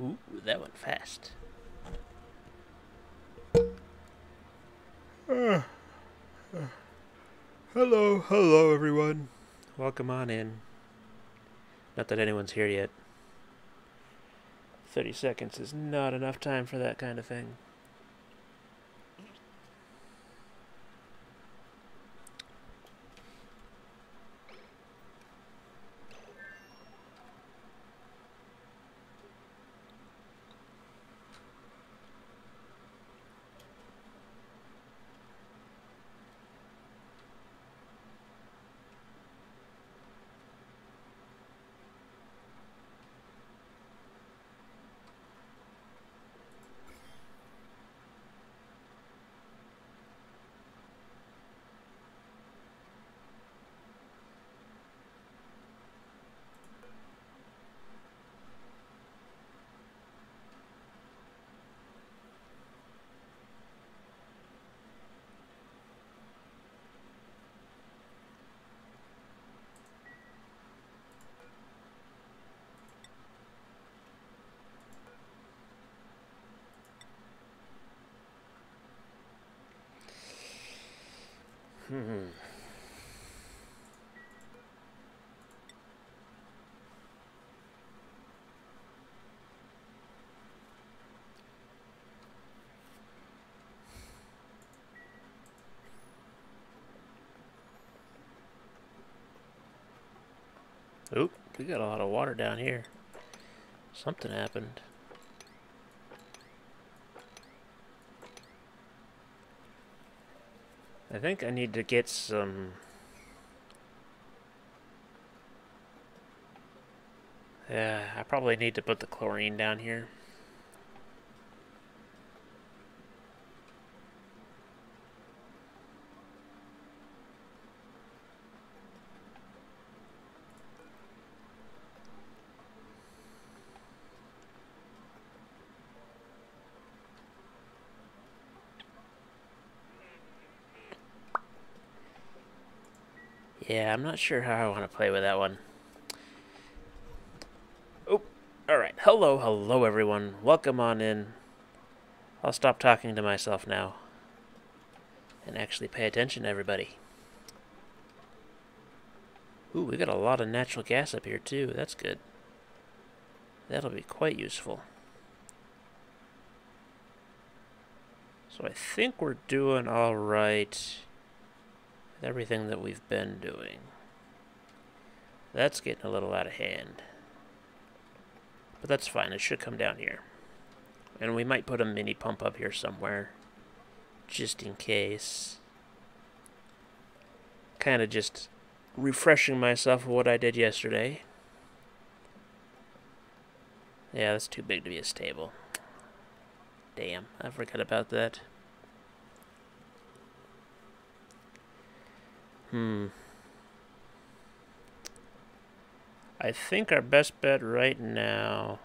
Ooh, that went fast. Uh, uh, hello, hello, everyone. Welcome on in. Not that anyone's here yet. 30 seconds is not enough time for that kind of thing. Hmm. Oop, we got a lot of water down here. Something happened. I think I need to get some... Yeah, I probably need to put the chlorine down here. Yeah, I'm not sure how I want to play with that one. Oh, alright. Hello, hello everyone. Welcome on in. I'll stop talking to myself now. And actually pay attention to everybody. Ooh, we got a lot of natural gas up here too. That's good. That'll be quite useful. So I think we're doing alright everything that we've been doing. That's getting a little out of hand. But that's fine, it should come down here. And we might put a mini pump up here somewhere, just in case. Kind of just refreshing myself of what I did yesterday. Yeah, that's too big to be a stable. Damn, I forgot about that. Hmm. I think our best bet right now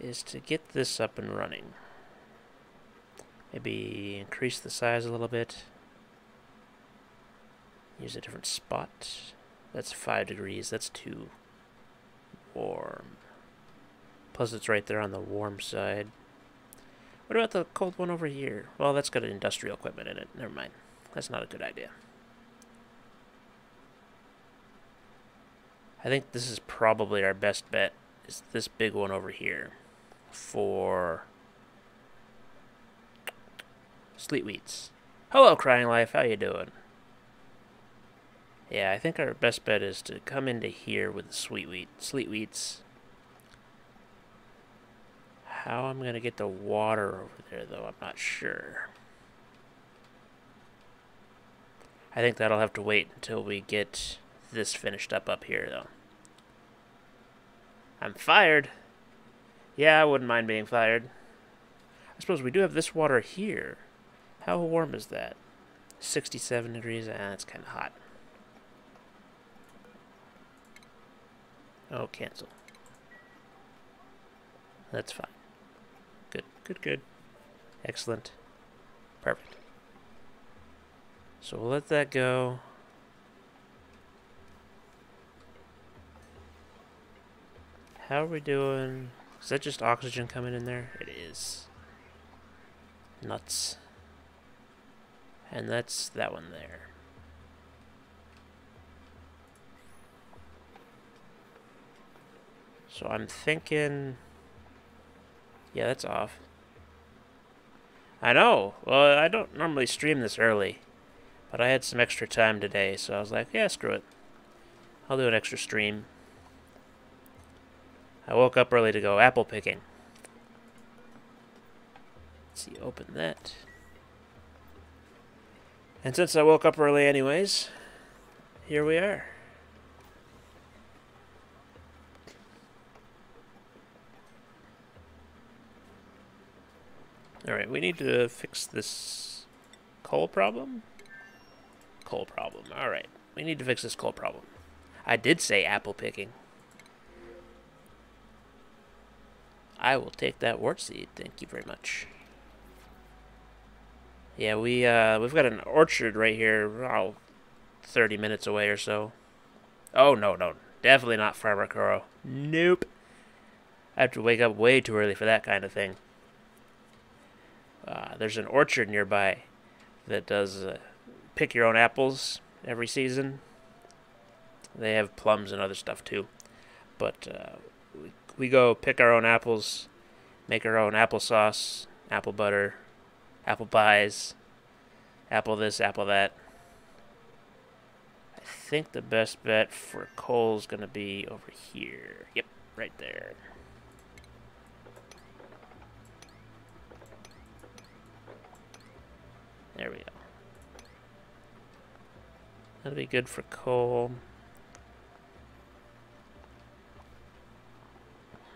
is to get this up and running. Maybe increase the size a little bit. Use a different spot. That's 5 degrees. That's too warm. Plus it's right there on the warm side. What about the cold one over here? Well, that's got industrial equipment in it. Never mind. That's not a good idea. I think this is probably our best bet. Is this big one over here for Sleet Wheats. Hello, Crying Life. How you doing? Yeah, I think our best bet is to come into here with the sweet wheat, sleet wheats, how I'm going to get the water over there, though, I'm not sure. I think that'll have to wait until we get this finished up up here, though. I'm fired. Yeah, I wouldn't mind being fired. I suppose we do have this water here. How warm is that? 67 degrees? Ah, that's kind of hot. Oh, cancel. That's fine. Good, good. Excellent. Perfect. So we'll let that go. How are we doing? Is that just oxygen coming in there? It is. Nuts. And that's that one there. So I'm thinking... Yeah, that's off. I know. Well, I don't normally stream this early. But I had some extra time today, so I was like, yeah, screw it. I'll do an extra stream. I woke up early to go apple picking. Let's see, open that. And since I woke up early anyways, here we are. Alright, we need to fix this coal problem. Coal problem. Alright, we need to fix this coal problem. I did say apple picking. I will take that wart seed. Thank you very much. Yeah, we uh, we've got an orchard right here, oh, 30 minutes away or so. Oh no, no, definitely not Farmer Kuro. Nope. I have to wake up way too early for that kind of thing. Uh, there's an orchard nearby that does uh, pick your own apples every season. They have plums and other stuff too. But uh, we, we go pick our own apples, make our own applesauce, apple butter, apple pies, apple this, apple that. I think the best bet for coal is going to be over here. Yep, right there. There we go. That'll be good for coal.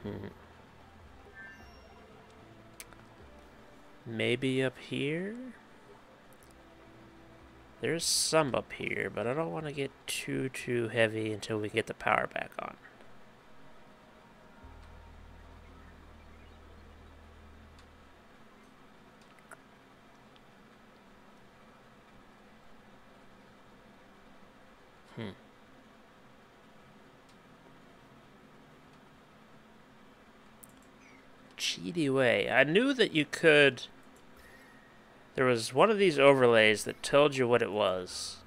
Hmm. Maybe up here? There's some up here, but I don't want to get too, too heavy until we get the power back on. Hmm. Cheaty way. I knew that you could... There was one of these overlays that told you what it was.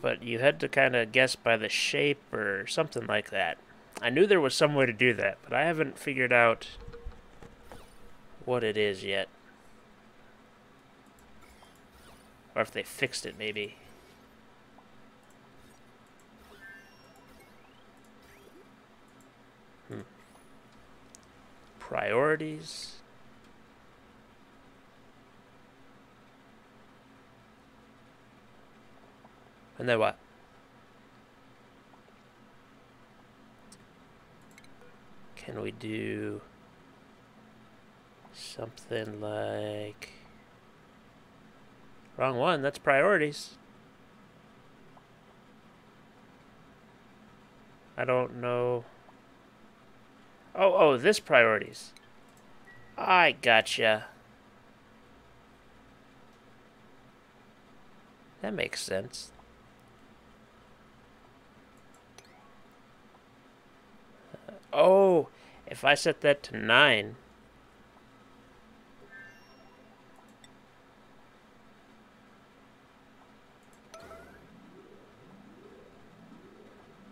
But you had to kind of guess by the shape or something like that. I knew there was some way to do that, but I haven't figured out what it is yet. Or if they fixed it, maybe. Priorities. And then what? Can we do something like... Wrong one, that's priorities. I don't know... Oh, oh, this priorities. I gotcha. That makes sense. Uh, oh, if I set that to 9...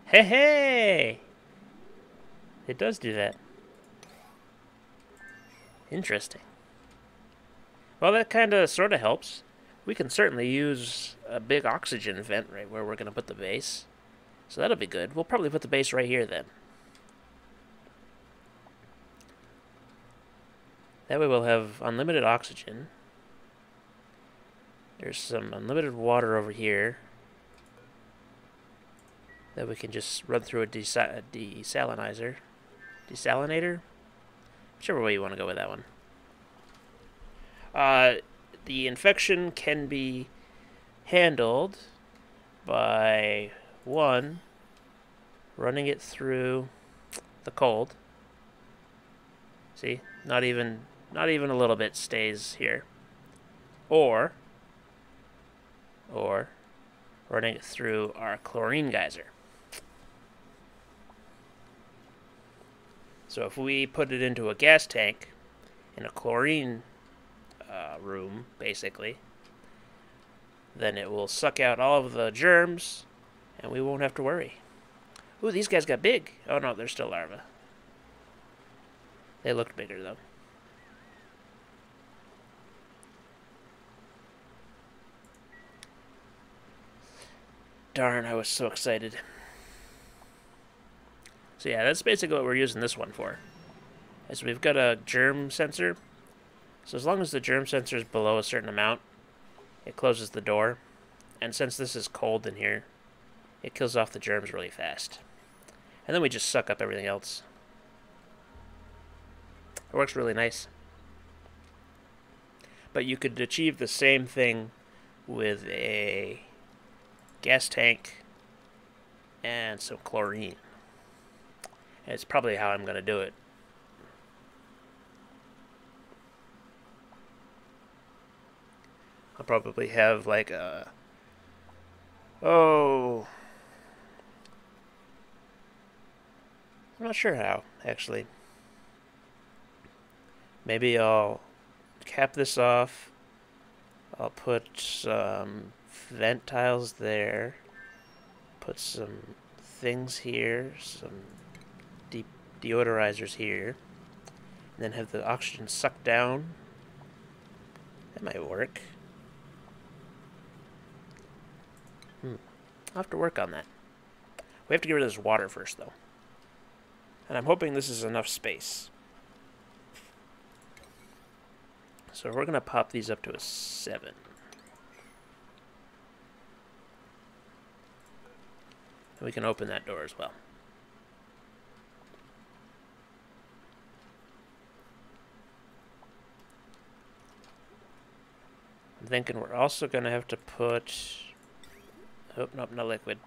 Hey, hey! It does do that. Interesting. Well, that kind of sort of helps. We can certainly use a big oxygen vent right where we're going to put the base. So that'll be good. We'll probably put the base right here then. That way we'll have unlimited oxygen. There's some unlimited water over here that we can just run through a, desa a desalinizer. Desalinator? Whichever way you want to go with that one. Uh, the infection can be handled by, one, running it through the cold. See? Not even not even a little bit stays here. Or or running it through our chlorine geyser. So if we put it into a gas tank in a chlorine uh, room, basically, then it will suck out all of the germs and we won't have to worry. Ooh, these guys got big. Oh no, they're still larvae. They looked bigger though. Darn, I was so excited. So yeah, that's basically what we're using this one for. Is we've got a germ sensor. So as long as the germ sensor is below a certain amount, it closes the door. And since this is cold in here, it kills off the germs really fast. And then we just suck up everything else. It works really nice. But you could achieve the same thing with a gas tank and some chlorine. It's probably how I'm going to do it. I'll probably have like a oh. I'm not sure how actually. Maybe I'll cap this off. I'll put some vent tiles there. Put some things here some deodorizers here and then have the oxygen sucked down that might work hmm. I'll have to work on that. We have to get rid of this water first, though. And I'm hoping this is enough space. So we're going to pop these up to a 7. And we can open that door as well. I'm thinking we're also going to have to put Oh, nope, no liquid.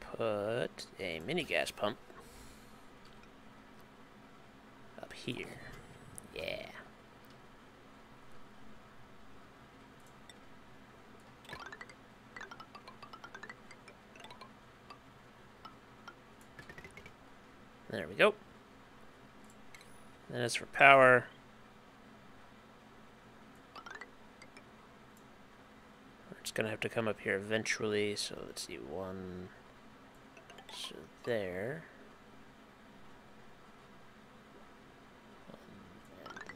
Put a mini gas pump up here. Yeah. There we go. And as for power, going to have to come up here eventually. So let's see, one, so there.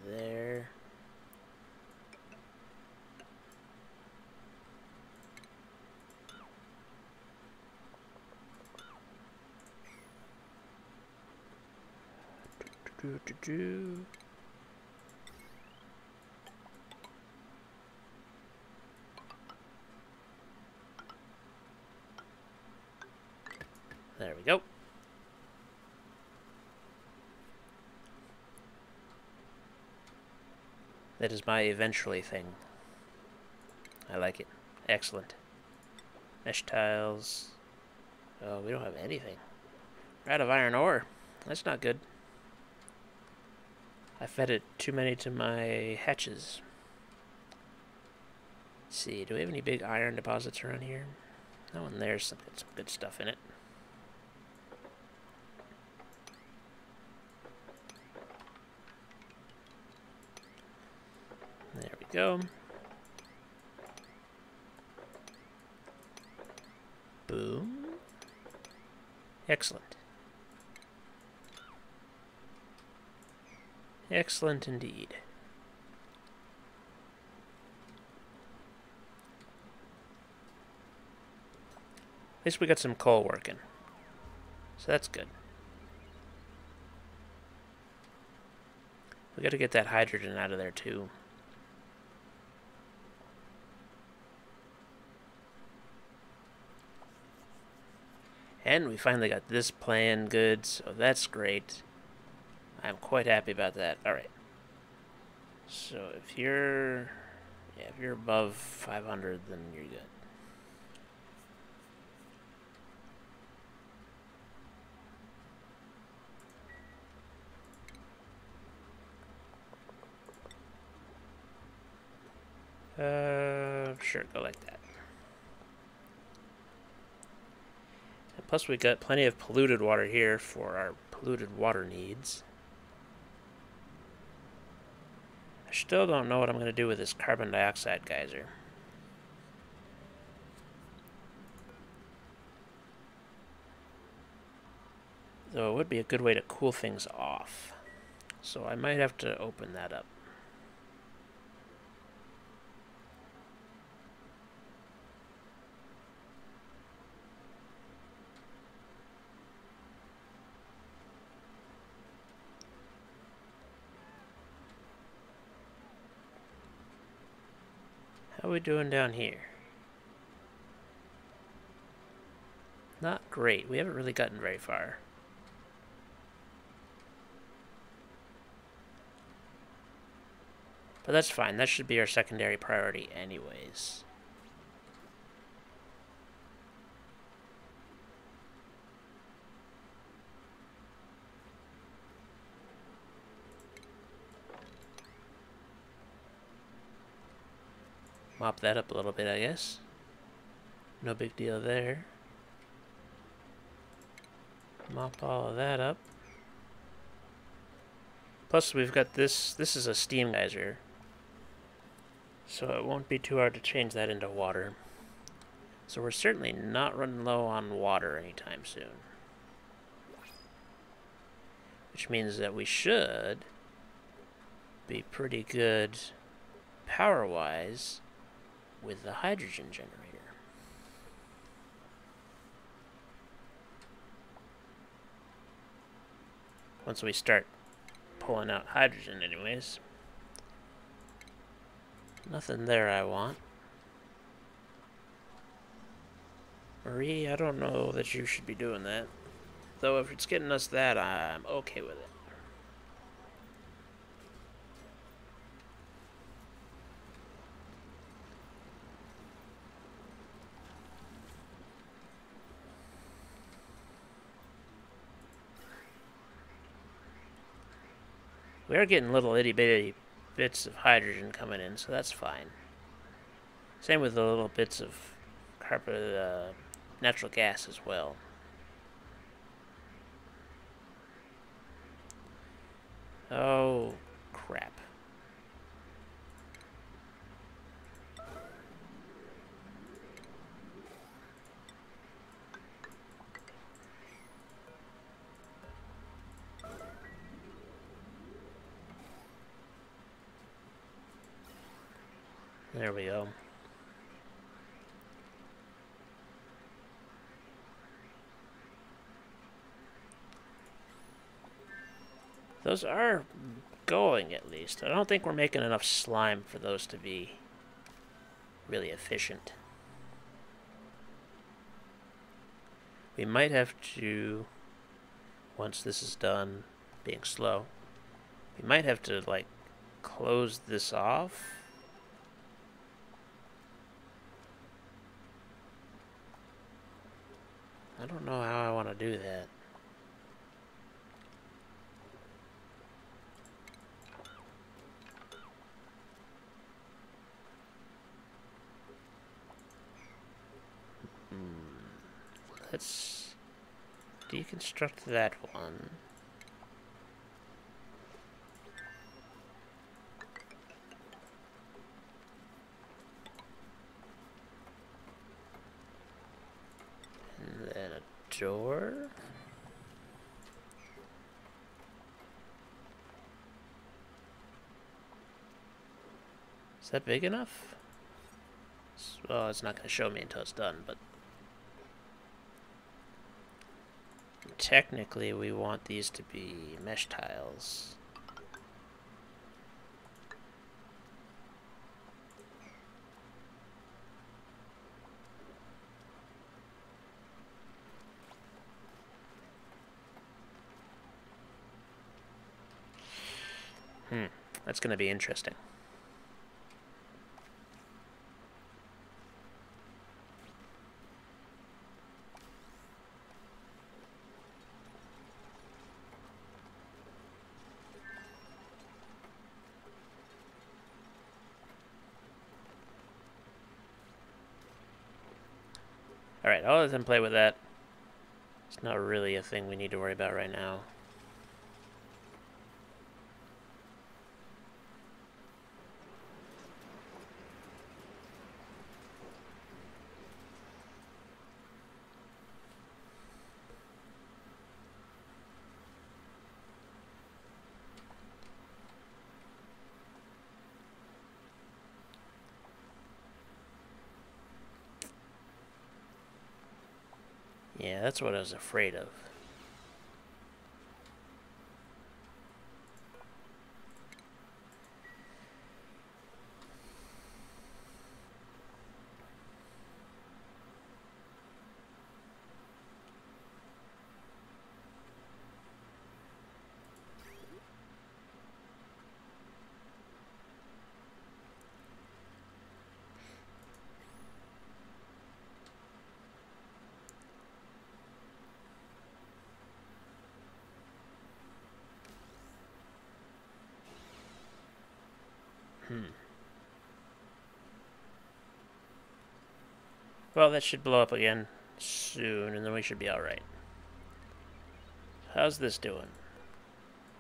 There. Do, do, do, do. There we go. That is my eventually thing. I like it. Excellent. Mesh tiles. Oh, we don't have anything. We're out of iron ore. That's not good. I fed it too many to my hatches. Let's see, do we have any big iron deposits around here? Oh, and there's some, some good stuff in it. Go. Boom. Excellent. Excellent indeed. At least we got some coal working. So that's good. We gotta get that hydrogen out of there too. And we finally got this plan good, so that's great. I'm quite happy about that. Alright. So if you're... Yeah, if you're above 500, then you're good. Uh, sure, go like that. Plus we've got plenty of polluted water here for our polluted water needs. I still don't know what I'm going to do with this carbon dioxide geyser. Though it would be a good way to cool things off. So I might have to open that up. How are we doing down here? Not great. We haven't really gotten very far. But that's fine. That should be our secondary priority anyways. Mop that up a little bit, I guess. No big deal there. Mop all of that up. Plus we've got this, this is a steam geyser. So it won't be too hard to change that into water. So we're certainly not running low on water anytime soon. Which means that we should be pretty good power-wise with the hydrogen generator. Once we start pulling out hydrogen anyways. Nothing there I want. Marie, I don't know that you should be doing that. Though if it's getting us that, I'm okay with it. We are getting little itty bitty bits of hydrogen coming in, so that's fine. Same with the little bits of carbon, uh, natural gas as well. Oh, crap. There we go. Those are going, at least. I don't think we're making enough slime for those to be really efficient. We might have to, once this is done being slow, we might have to, like, close this off I don't know how I want to do that. Hmm. Let's deconstruct that one. Door. Is that big enough? Well, it's not going to show me until it's done, but... Technically, we want these to be mesh tiles. Hmm, that's going to be interesting. Alright, I'll let them play with that. It's not really a thing we need to worry about right now. Yeah, that's what I was afraid of. Hmm. Well, that should blow up again soon, and then we should be alright. How's this doing?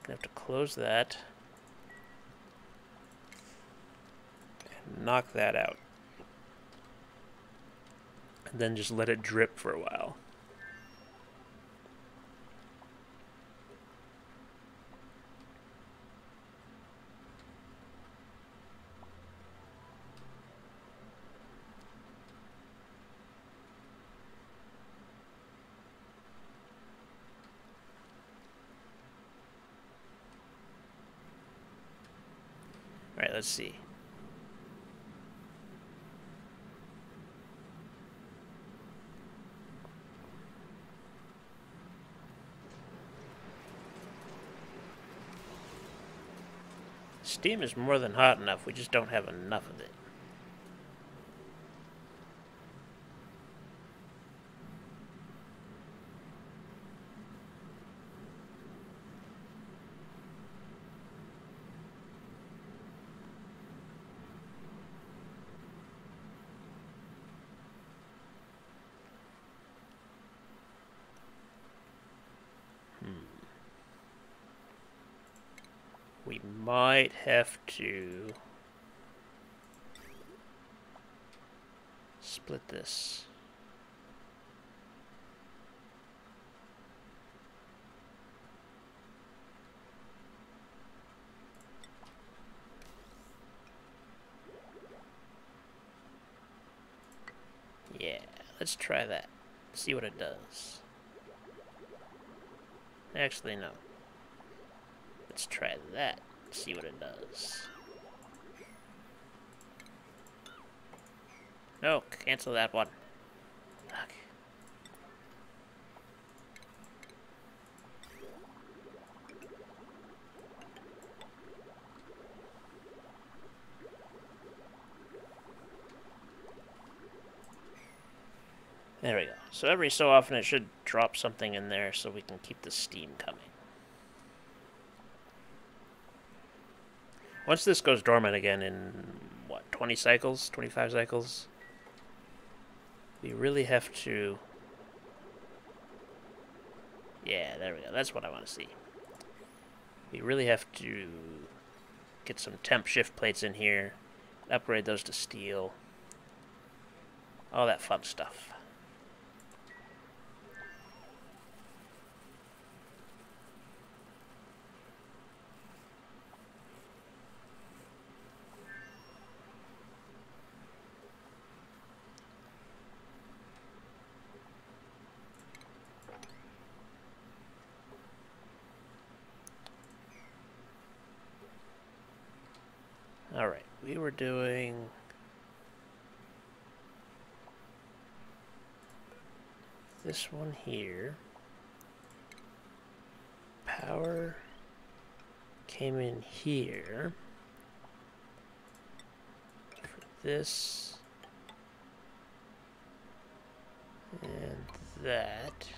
Have to close that. Knock that out. And then just let it drip for a while. Let's see. Steam is more than hot enough, we just don't have enough of it. We might have to split this. Yeah, let's try that. See what it does. Actually, no. Let's try that. See what it does. No, cancel that one. There we go. So every so often it should drop something in there so we can keep the steam coming. Once this goes dormant again in, what, 20 cycles? 25 cycles? We really have to... Yeah, there we go. That's what I want to see. We really have to get some temp shift plates in here, upgrade those to steel, all that fun stuff. Alright, we were doing... This one here. Power came in here. For this. And that.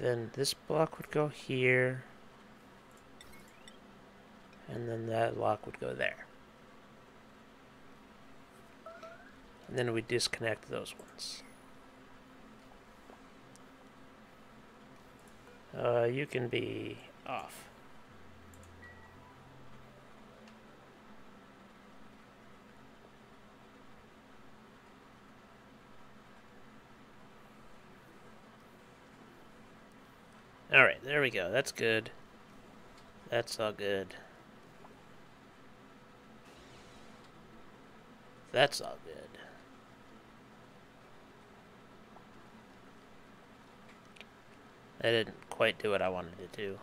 Then this block would go here and then that lock would go there. And then we disconnect those ones. Uh, you can be off. Alright, there we go. That's good. That's all good. That's all good. That didn't quite do what I wanted to.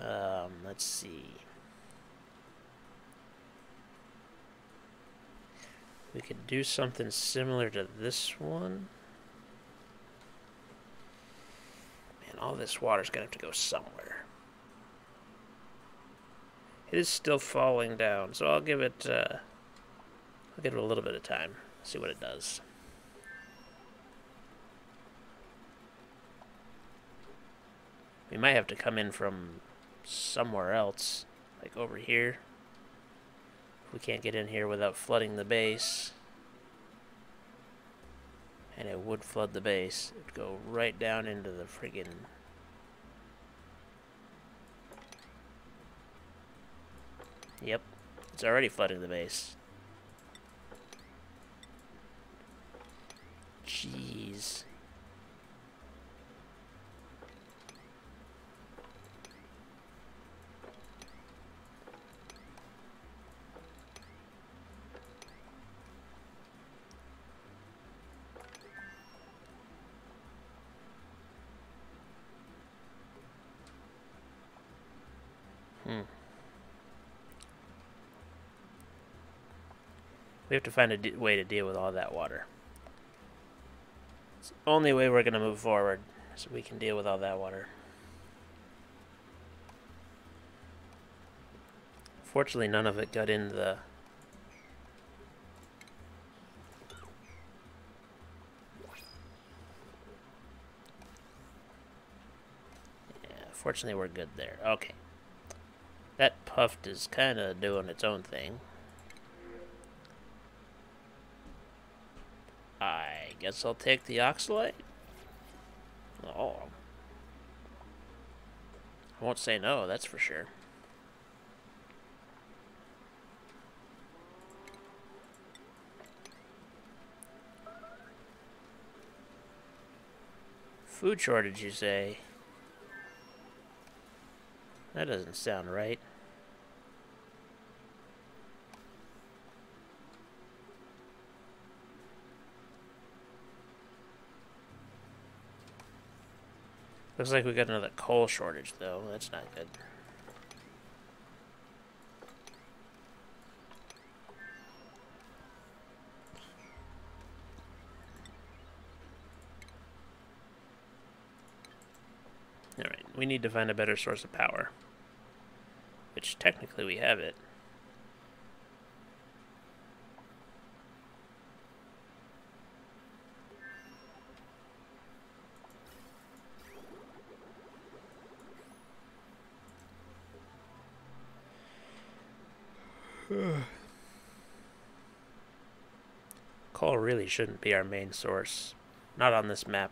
Um, let's see. We could do something similar to this one. Man, all this water's gonna have to go somewhere. It is still falling down, so I'll give it, uh, I'll give it a little bit of time. See what it does. We might have to come in from somewhere else, like over here. We can't get in here without flooding the base. And it would flood the base. It would go right down into the friggin' Yep, it's already flooding the base. Jeez. Hmm. We have to find a way to deal with all that water. It's the only way we're going to move forward, so we can deal with all that water. Fortunately, none of it got in the... Yeah, fortunately we're good there. Okay. That puft is kind of doing its own thing. I guess I'll take the oxylite. Oh. I won't say no, that's for sure. Food shortage, you say? That doesn't sound right. Looks like we got another coal shortage, though. That's not good. Alright, we need to find a better source of power. Which, technically, we have it. Coal really shouldn't be our main source. Not on this map.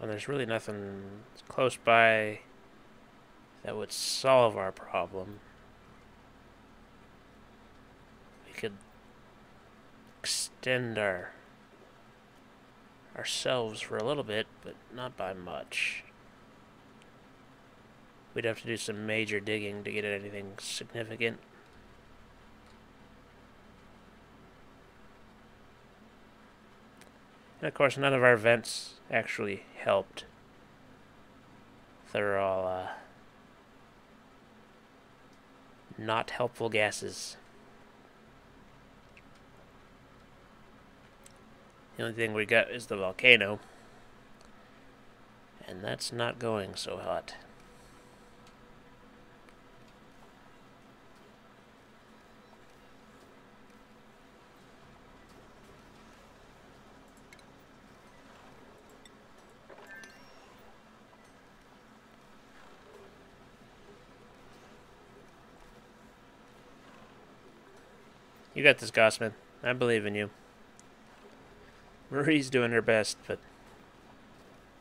And there's really nothing close by that would solve our problem. We could extend our ourselves for a little bit, but not by much. We'd have to do some major digging to get at anything significant. And of course, none of our vents actually helped. They're all uh, not helpful gases. The only thing we got is the volcano. And that's not going so hot. You got this, Gossmann. I believe in you. Marie's doing her best, but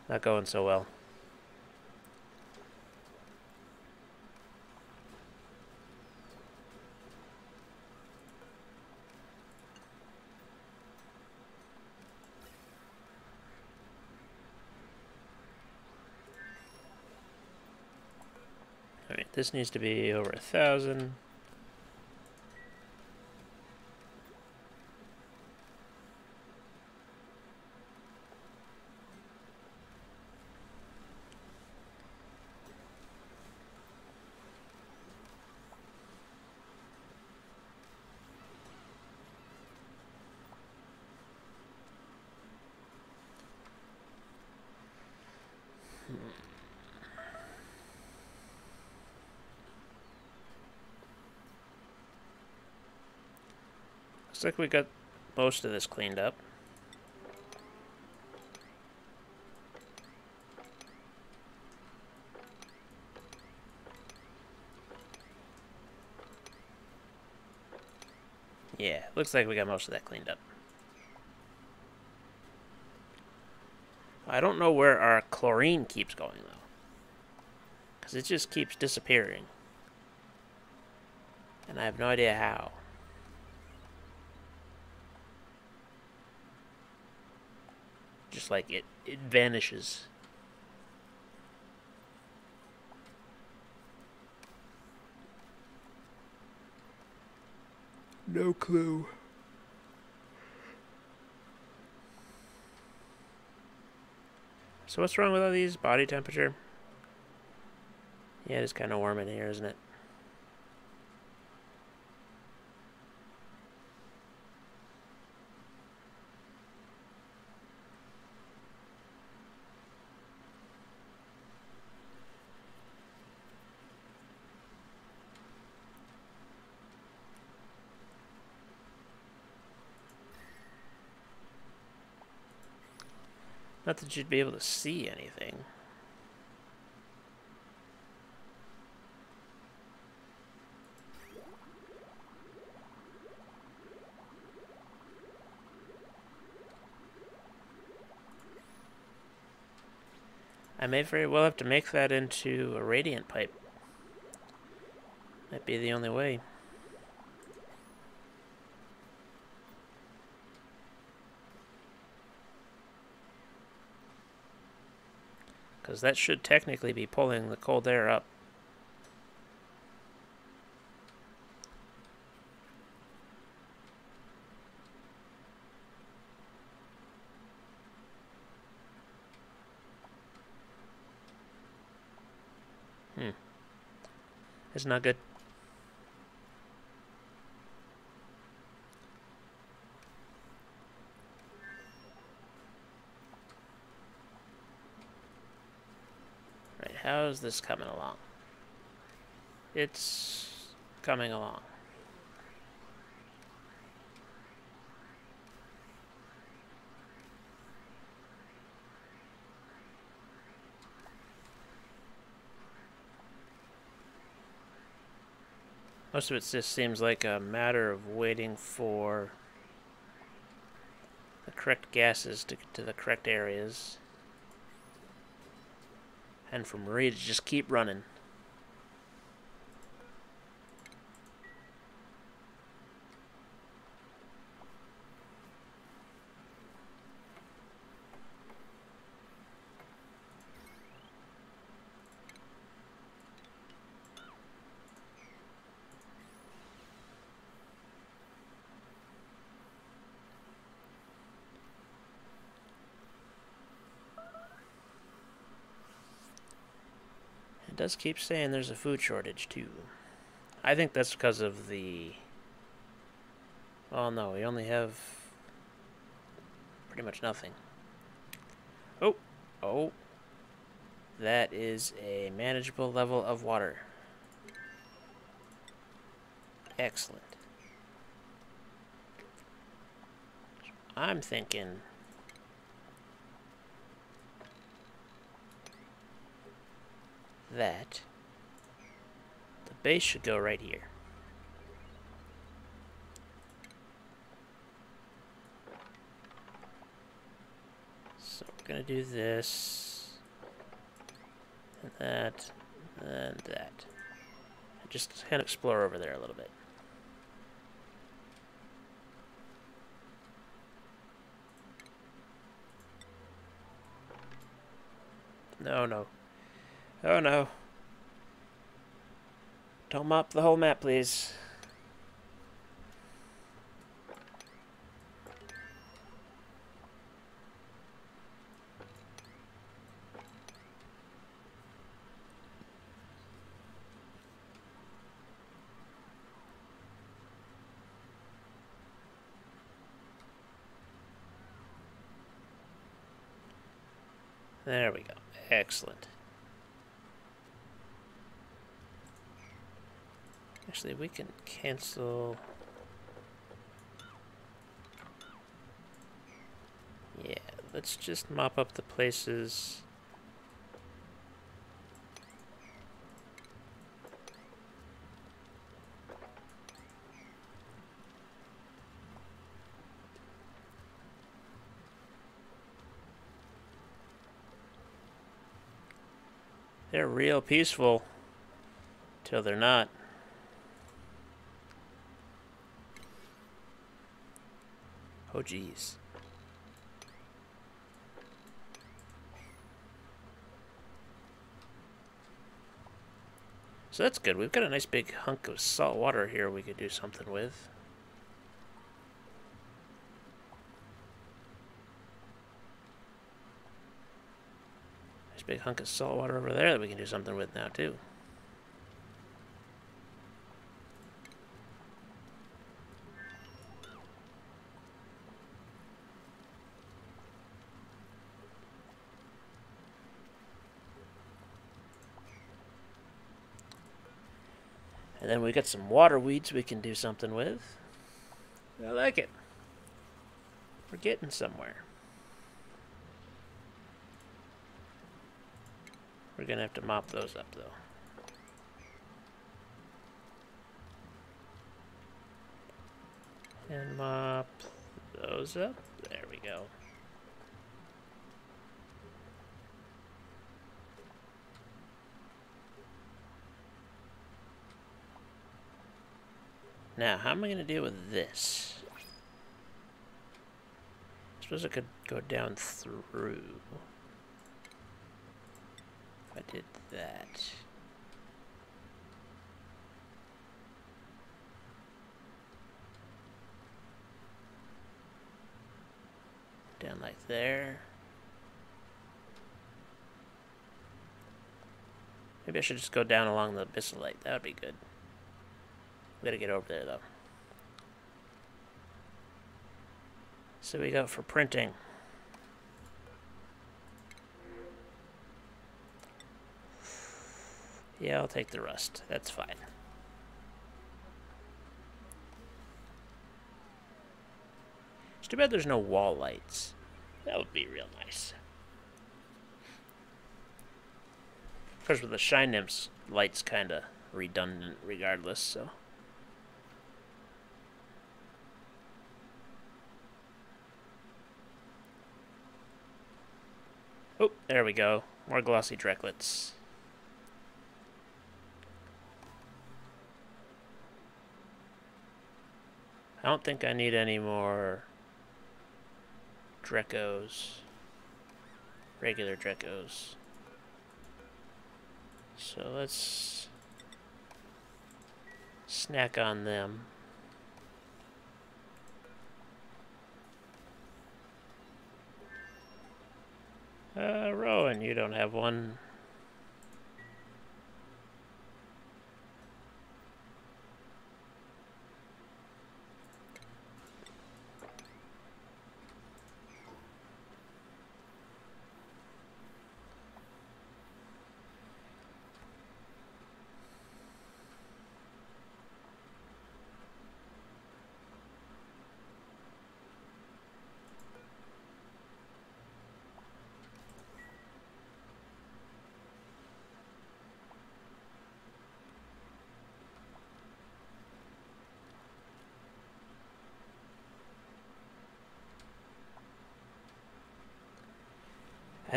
not going so well. Alright, this needs to be over a thousand. Looks like we got most of this cleaned up. Yeah, looks like we got most of that cleaned up. I don't know where our chlorine keeps going, though. Because it just keeps disappearing. And I have no idea how. Like it, it vanishes. No clue. So what's wrong with all these? Body temperature? Yeah, it's kind of warm in here, isn't it? Not that you'd be able to see anything. I may very well have to make that into a radiant pipe. Might be the only way. Because that should technically be pulling the cold air up. Hmm. It's not good. How's this coming along? It's coming along. Most of it just seems like a matter of waiting for the correct gases to get to the correct areas. And for Marie to just keep running. Does keep saying there's a food shortage too. I think that's because of the. Oh no, we only have pretty much nothing. Oh, oh. That is a manageable level of water. Excellent. I'm thinking that the base should go right here. So we're going to do this, and that, and that. Just kind of explore over there a little bit. No, no. Oh no. Don't mop the whole map, please. Actually, we can cancel... Yeah, let's just mop up the places... They're real peaceful. Till they're not. Oh, geez. So that's good. We've got a nice big hunk of salt water here we could do something with. Nice big hunk of salt water over there that we can do something with now, too. And then we got some water weeds we can do something with. I like it. We're getting somewhere. We're going to have to mop those up, though. And mop those up. There we go. Now, how am I going to deal with this? I suppose I could go down through. If I did that. Down like there. Maybe I should just go down along the Abyssalite. That would be good. We gotta get over there, though. So we go for printing. Yeah, I'll take the rust. That's fine. It's too bad there's no wall lights. That would be real nice. Of course, with the Shine Nymphs, lights kind of redundant regardless, so... Oh, there we go. More glossy Drecklets. I don't think I need any more Dreckos. Regular Dreckos. So let's snack on them. Uh, Rowan, you don't have one.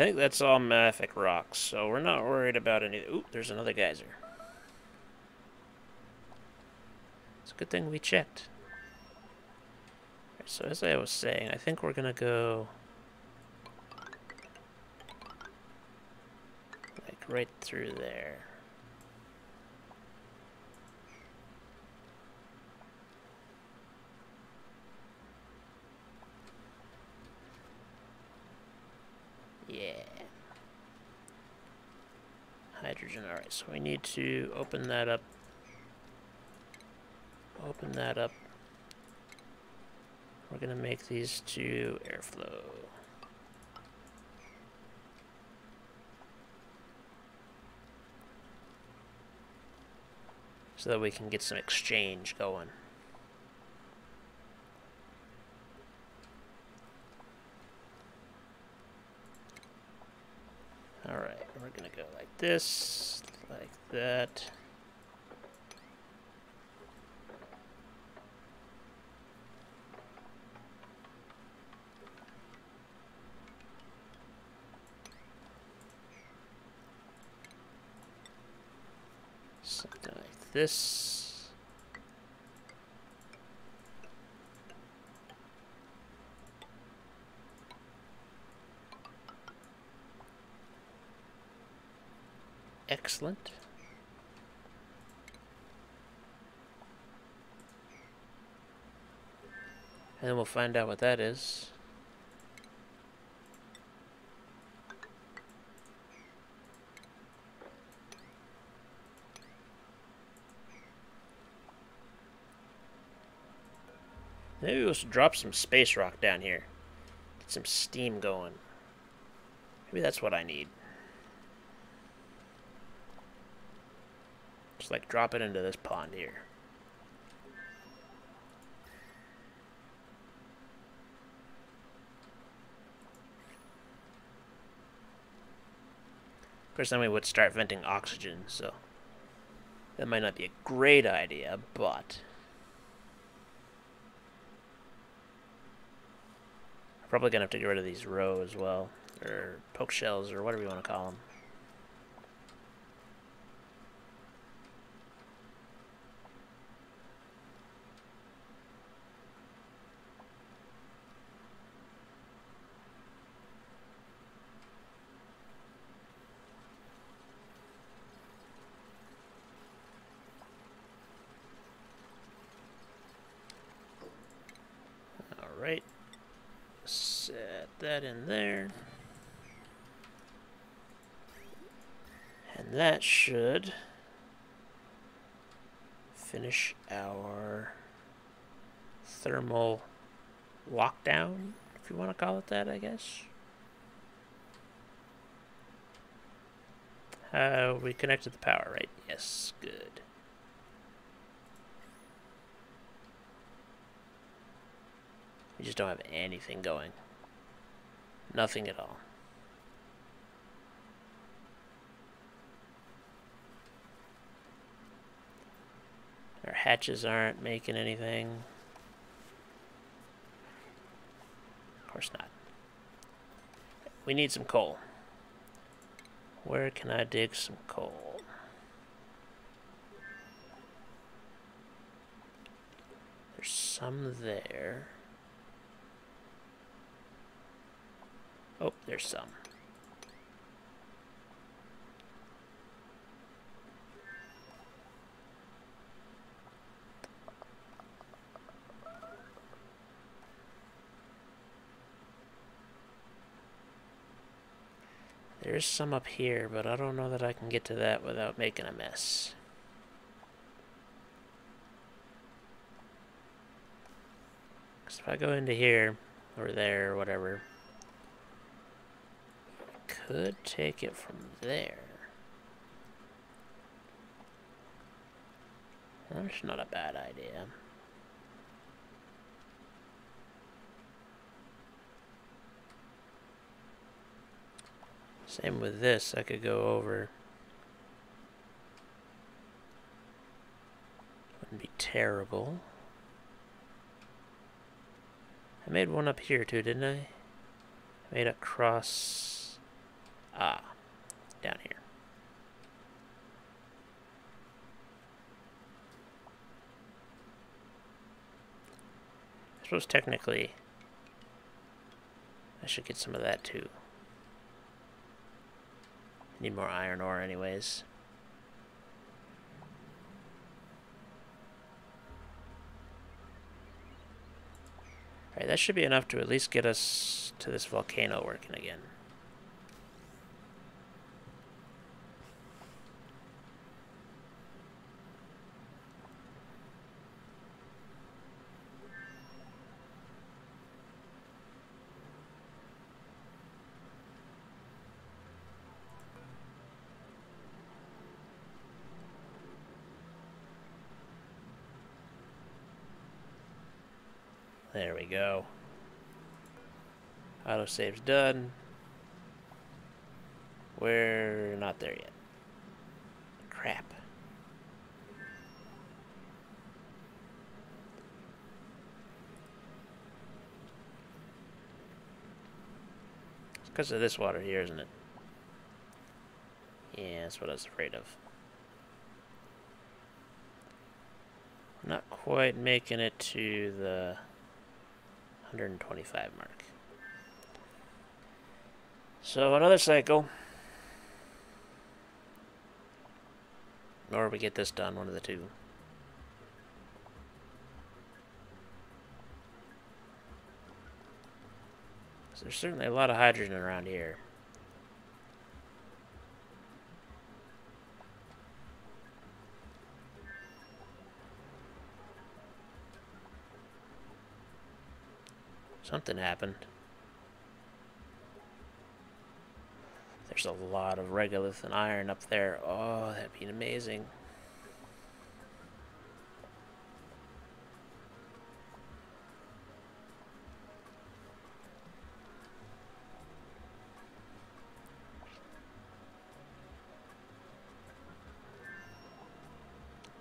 Think that's all Mafic rocks, so we're not worried about any... Ooh, there's another geyser. It's a good thing we checked. So as I was saying, I think we're going to go... Like right through there. So we need to open that up. Open that up. We're going to make these two airflow. So that we can get some exchange going. Alright, we're gonna go like this, like that. Something like this. Excellent. And then we'll find out what that is. Maybe we'll drop some space rock down here. Get some steam going. Maybe that's what I need. Just like drop it into this pond here. Of course, then we would start venting oxygen, so that might not be a great idea, but Probably gonna have to get rid of these row as well, or Pokeshells, or whatever you want to call them. All right set that in there. And that should finish our thermal lockdown, if you want to call it that, I guess. Uh, we connected the power, right? Yes, good. We just don't have anything going. Nothing at all. Our hatches aren't making anything. Of course not. We need some coal. Where can I dig some coal? There's some there. Oh, there's some. There's some up here, but I don't know that I can get to that without making a mess. Because if I go into here, or there, or whatever, could take it from there. That's not a bad idea. Same with this, I could go over. Wouldn't be terrible. I made one up here too, didn't I? I made a cross Ah, down here. I suppose technically I should get some of that too. I need more iron ore anyways. Alright, that should be enough to at least get us to this volcano working again. There we go. Autosave's done. We're not there yet. Crap. It's because of this water here, isn't it? Yeah, that's what I was afraid of. Not quite making it to the 125 mark. So another cycle. Or we get this done, one of the two. So there's certainly a lot of hydrogen around here. Something happened. There's a lot of regolith and iron up there. Oh, that'd be amazing.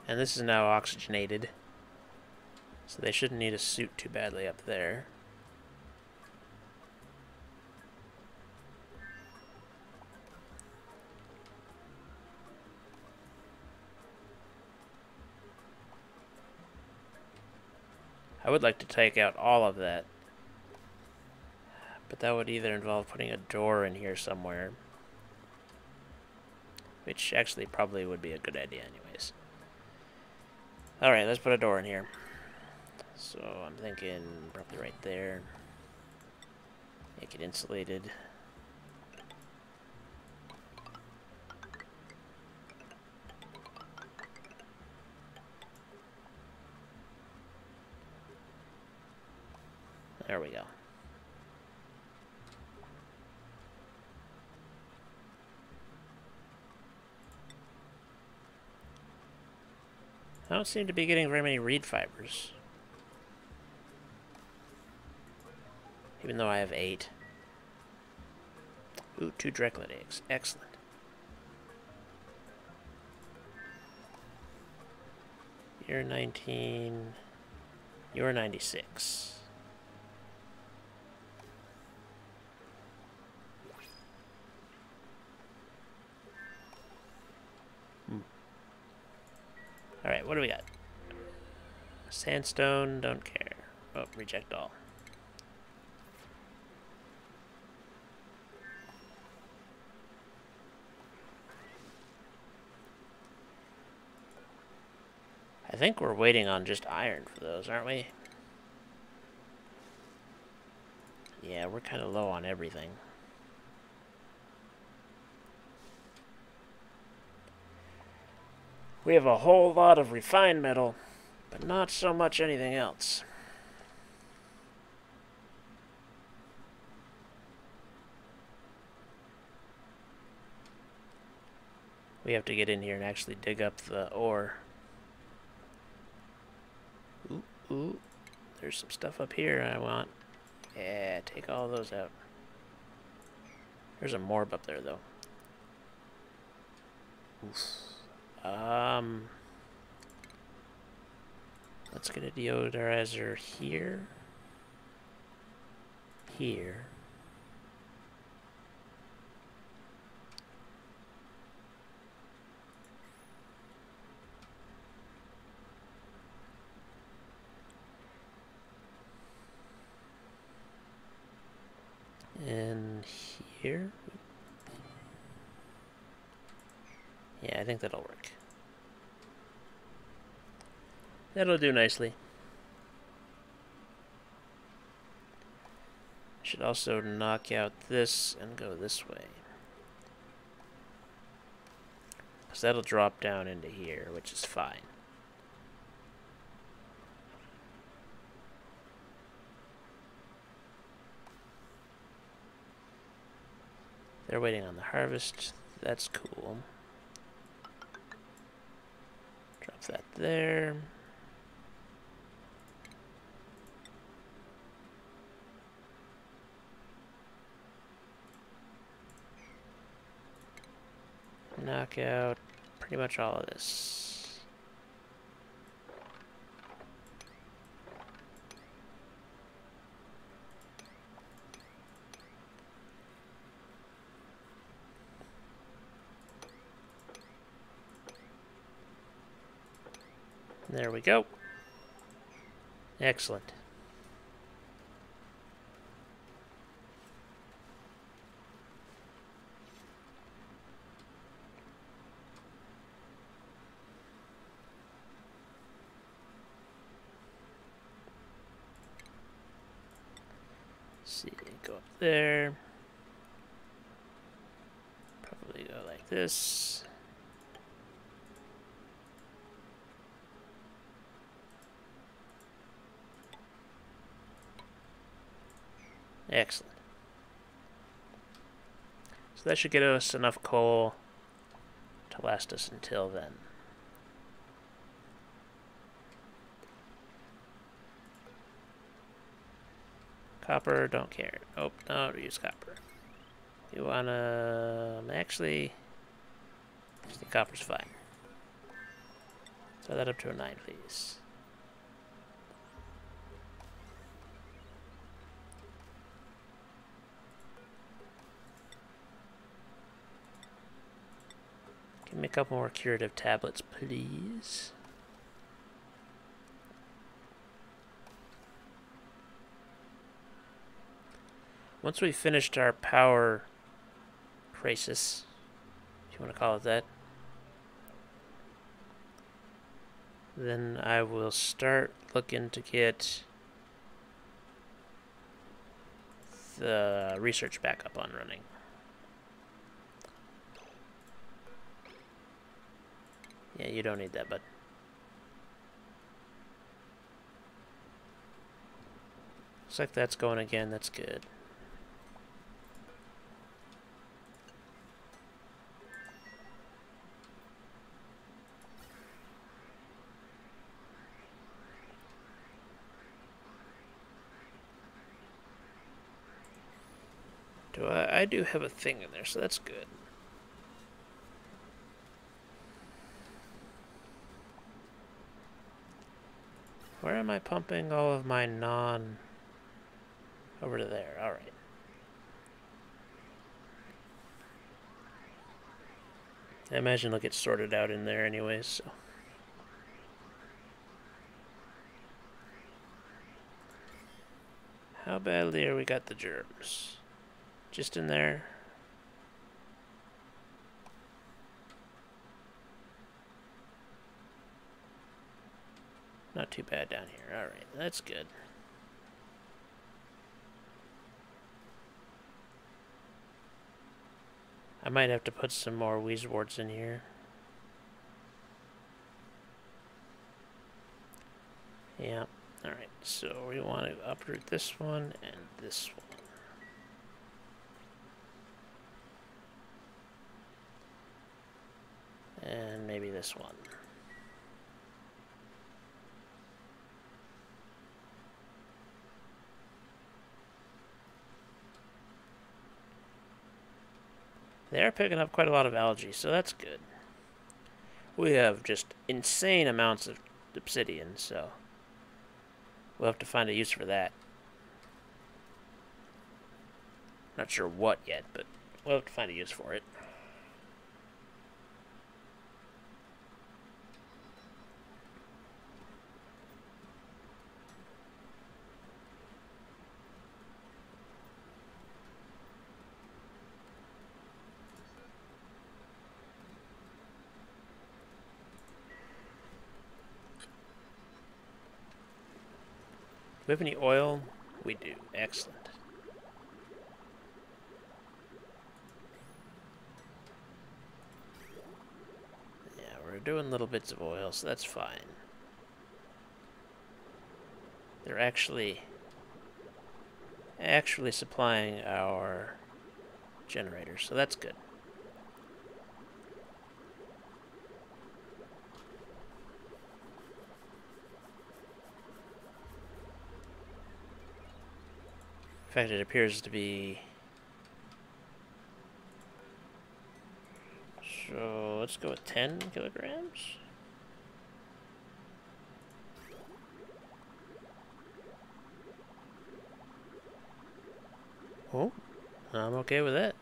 And this is now oxygenated. So they shouldn't need a suit too badly up there. I would like to take out all of that. But that would either involve putting a door in here somewhere. Which actually probably would be a good idea anyways. Alright, let's put a door in here. So I'm thinking probably right there. Make it insulated. There we go. I don't seem to be getting very many reed fibers. Even though I have eight. Ooh, two Drecklet eggs. Excellent. You're 19. You're 96. Alright, what do we got? Sandstone, don't care. Oh, reject all. I think we're waiting on just iron for those, aren't we? Yeah, we're kind of low on everything. We have a whole lot of refined metal, but not so much anything else. We have to get in here and actually dig up the ore. Ooh, ooh. There's some stuff up here I want. Yeah, take all those out. There's a morb up there, though. Oof. Um, let's get a deodorizer here. Here. And here. Yeah, I think that'll work. That'll do nicely. Should also knock out this and go this way. Because that'll drop down into here, which is fine. They're waiting on the harvest. That's cool. Drop that there. Knock out pretty much all of this. There we go. Excellent. see, go up there. Probably go like this. Excellent. So that should get us enough coal to last us until then. Copper, don't care. Oh, no, use copper. You wanna... Um, the copper's fine. Set that up to a 9, please. Give me a couple more curative tablets, please. Once we finished our power crisis, if you want to call it that, then I will start looking to get the research back up on running. Yeah, you don't need that, but looks like that's going again. That's good. I? Do have a thing in there, so that's good. Where am I pumping all of my non... Over to there, alright. I imagine it'll get sorted out in there anyways, so... How badly are we got the germs? Just in there. Not too bad down here. Alright, that's good. I might have to put some more Wheezeworts in here. Yeah, alright, so we want to uproot this one and this one. And maybe this one. They are picking up quite a lot of algae, so that's good. We have just insane amounts of obsidian, so we'll have to find a use for that. Not sure what yet, but we'll have to find a use for it. Have any oil? We do. Excellent. Yeah, we're doing little bits of oil, so that's fine. They're actually actually supplying our generators, so that's good. In fact, it appears to be... So, let's go with 10 kilograms. Oh, I'm okay with that.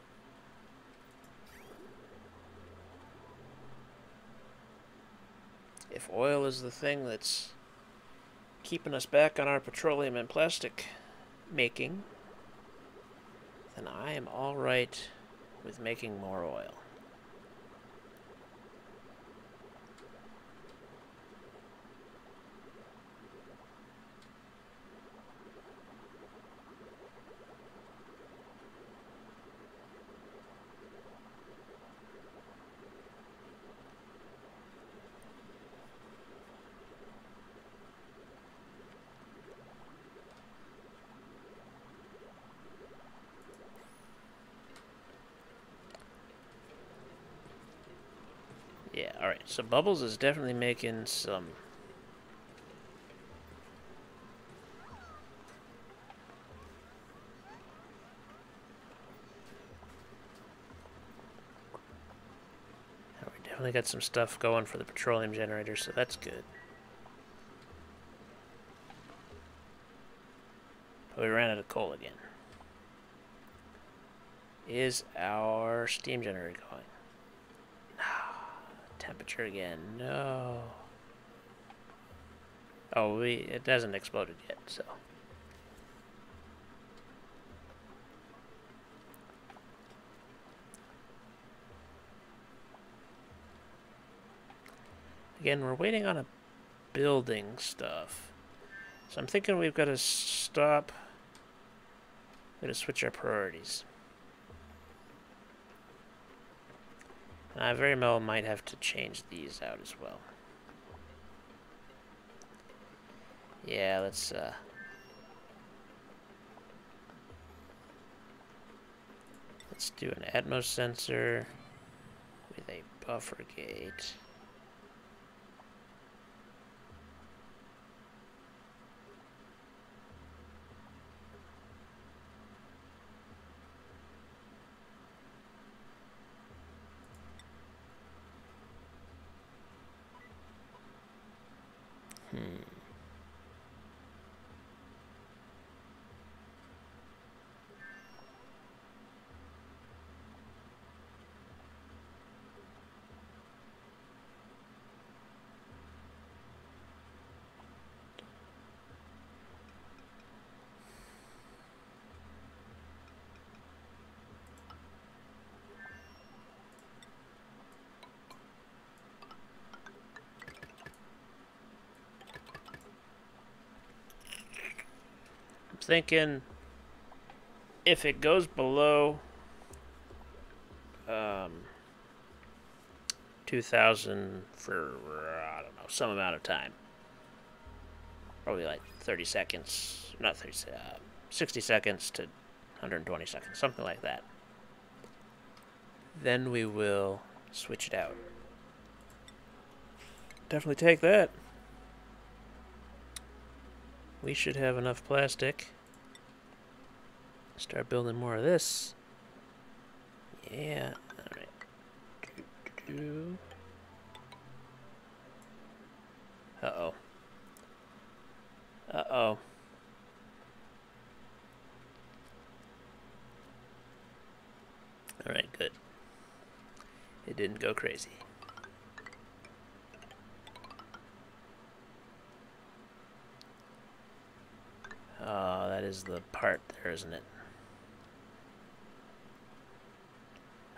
If oil is the thing that's keeping us back on our petroleum and plastic making, then I am all right with making more oil. Yeah, alright. So Bubbles is definitely making some... We definitely got some stuff going for the petroleum generator, so that's good. But we ran out of coal again. Is our steam generator going? Temperature again. No. Oh, we it hasn't exploded yet, so. Again, we're waiting on a building stuff. So I'm thinking we've got to stop. We've got to switch our priorities. I very well might have to change these out as well. Yeah, let's, uh... Let's do an Atmos sensor with a buffer gate. Thinking if it goes below um, 2000 for, I don't know, some amount of time, probably like 30 seconds, not 30, uh, 60 seconds to 120 seconds, something like that. Then we will switch it out. Definitely take that. We should have enough plastic. Start building more of this. Yeah. Alright. Uh-oh. Uh-oh. Alright, good. It didn't go crazy. Oh, that is the part there, isn't it?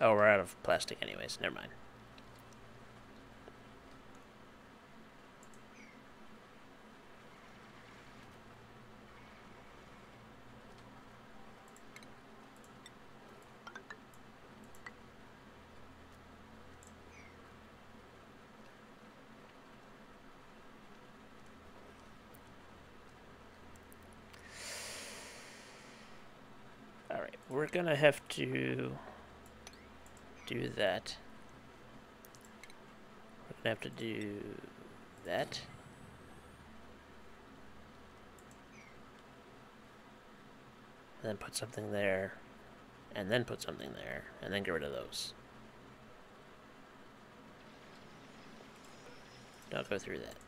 Oh, we're out of plastic anyways. Never mind. we're gonna have to do that. We're gonna have to do that. And then put something there, and then put something there, and then get rid of those. Don't go through that.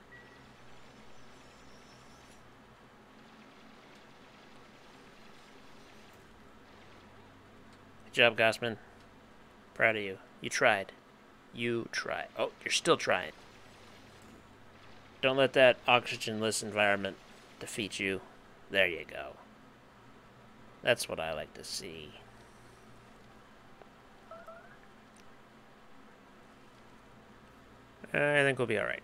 Job, Gossmann. Proud of you. You tried. You tried. Oh, you're still trying. Don't let that oxygenless environment defeat you. There you go. That's what I like to see. I think we'll be alright.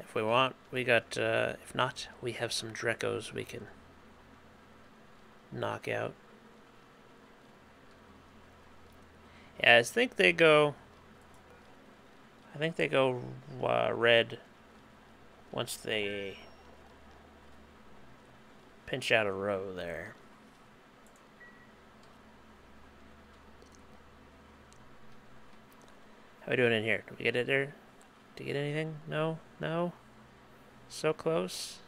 If we want, we got, uh, if not, we have some Dreckos we can knock out. Yeah, I think they go, I think they go uh, red once they pinch out a row there. How are we doing in here? Did we get it there? Did we get anything? No? No? So close?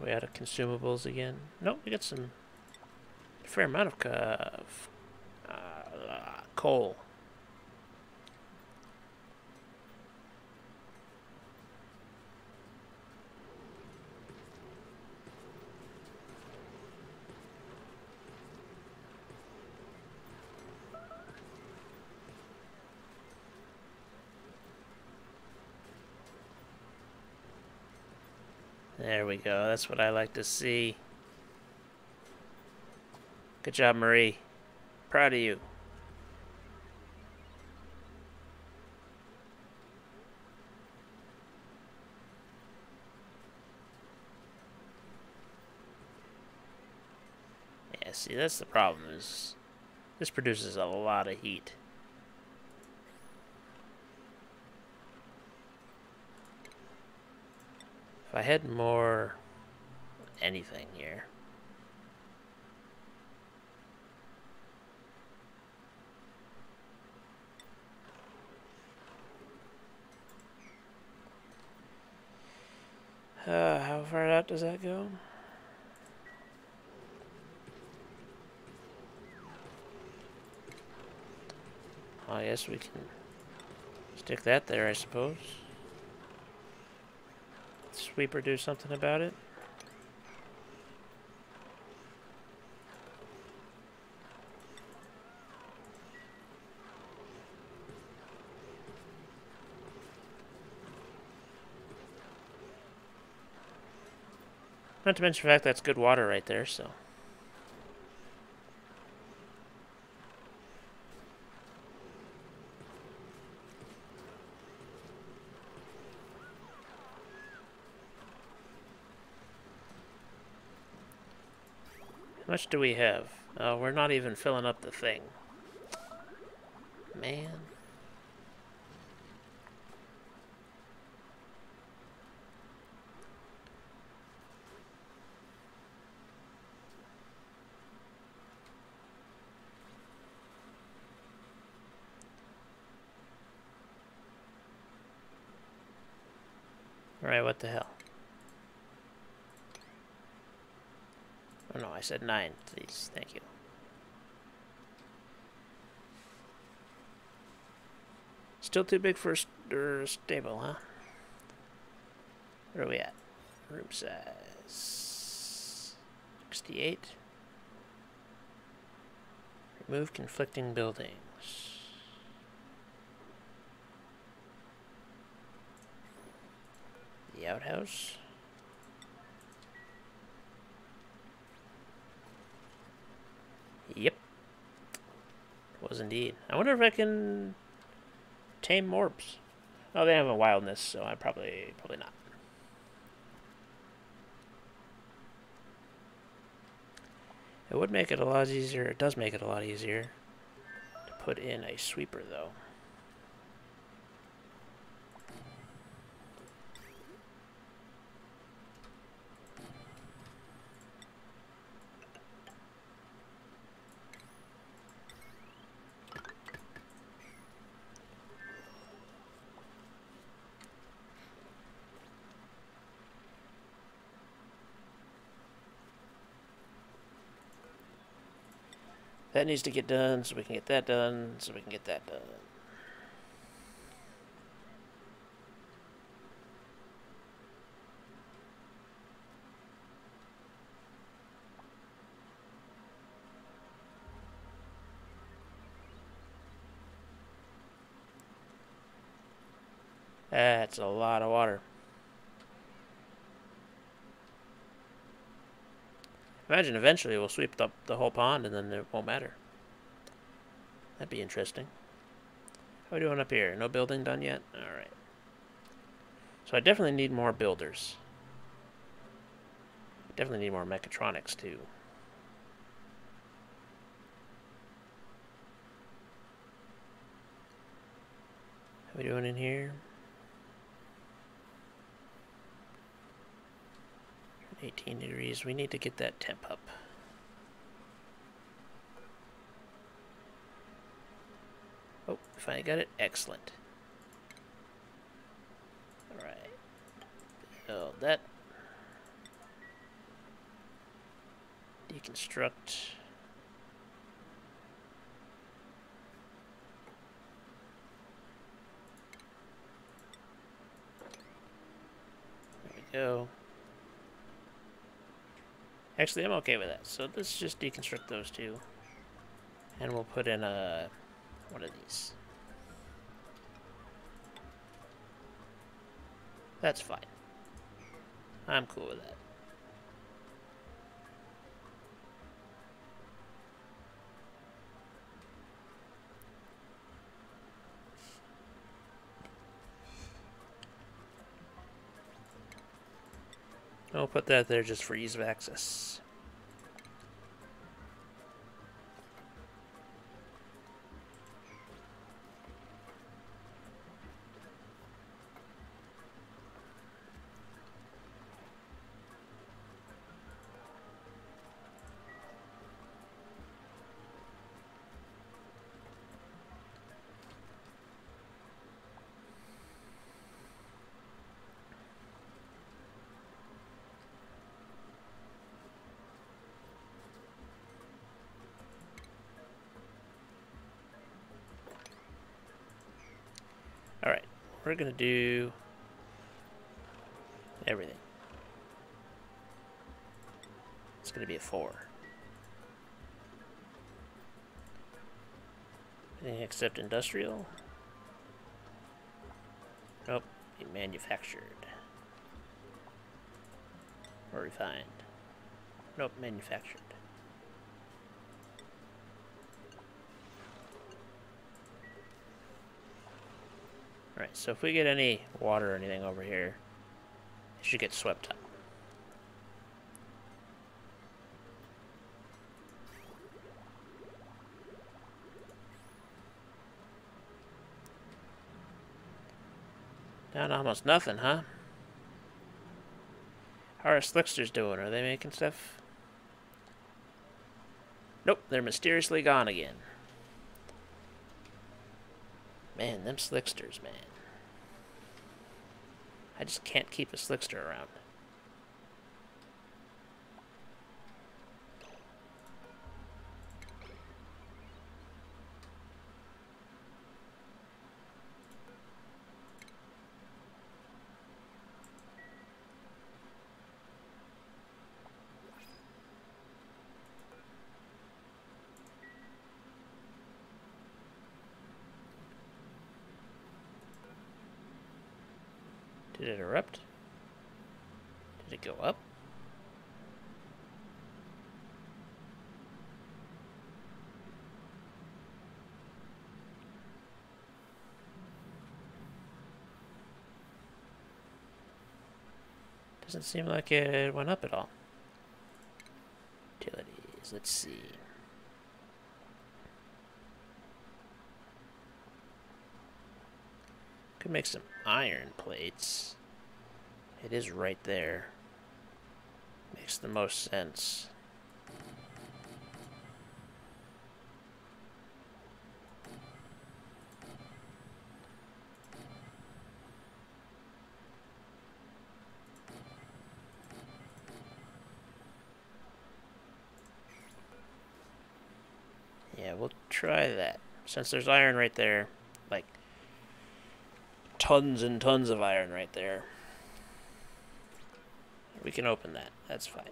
We out of consumables again? Nope, we got some fair amount of, uh, uh, coal. There we go. That's what I like to see. Good job, Marie. Proud of you. Yeah, see, that's the problem is this produces a lot of heat. I had more anything here. Uh, how far out does that go? I guess we can stick that there, I suppose sweeper do something about it? Not to mention the fact that's good water right there, so... much do we have? Oh, we're not even filling up the thing. Man. Alright, what the hell? Oh no, I said nine, please. Thank you. Still too big for a er, stable, huh? Where are we at? Room size. 68. Remove conflicting buildings. The outhouse. Yep. It Was indeed. I wonder if I can tame morbs. Oh, they have a wildness, so I probably probably not. It would make it a lot easier. It does make it a lot easier to put in a sweeper, though. That needs to get done so we can get that done so we can get that done. That's a lot of water. Imagine eventually we'll sweep up the whole pond and then it won't matter. That'd be interesting. How are we doing up here? No building done yet? Alright. So I definitely need more builders. Definitely need more mechatronics too. How are we doing in here? 18 degrees. We need to get that temp up. Oh, finally got it. Excellent. Alright. Build that. Deconstruct. There we go. Actually, I'm okay with that. So let's just deconstruct those two. And we'll put in a one of these. That's fine. I'm cool with that. I'll put that there just for ease of access. We're going to do everything. It's going to be a 4. Anything except industrial? Nope, manufactured. Or refined. Nope, manufactured. Alright, so if we get any water or anything over here, it should get swept up. Down almost nothing, huh? How are slicksters doing? Are they making stuff? Nope, they're mysteriously gone again. Man, them slicksters, man. I just can't keep a slickster around. Did it erupt? Did it go up? Doesn't seem like it went up at all. Utilities, let's see. Could make some iron plates. It is right there. Makes the most sense. Try that. Since there's iron right there, like tons and tons of iron right there. We can open that. That's fine.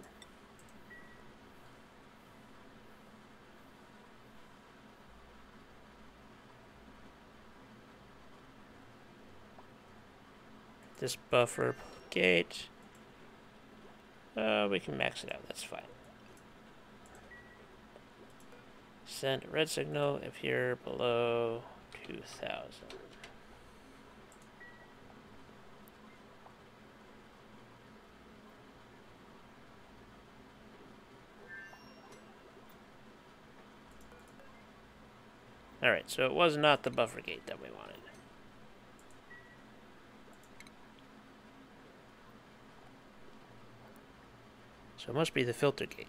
This buffer gate. Uh, we can max it out. That's fine. A red signal if you're below 2,000. Alright, so it was not the buffer gate that we wanted. So it must be the filter gate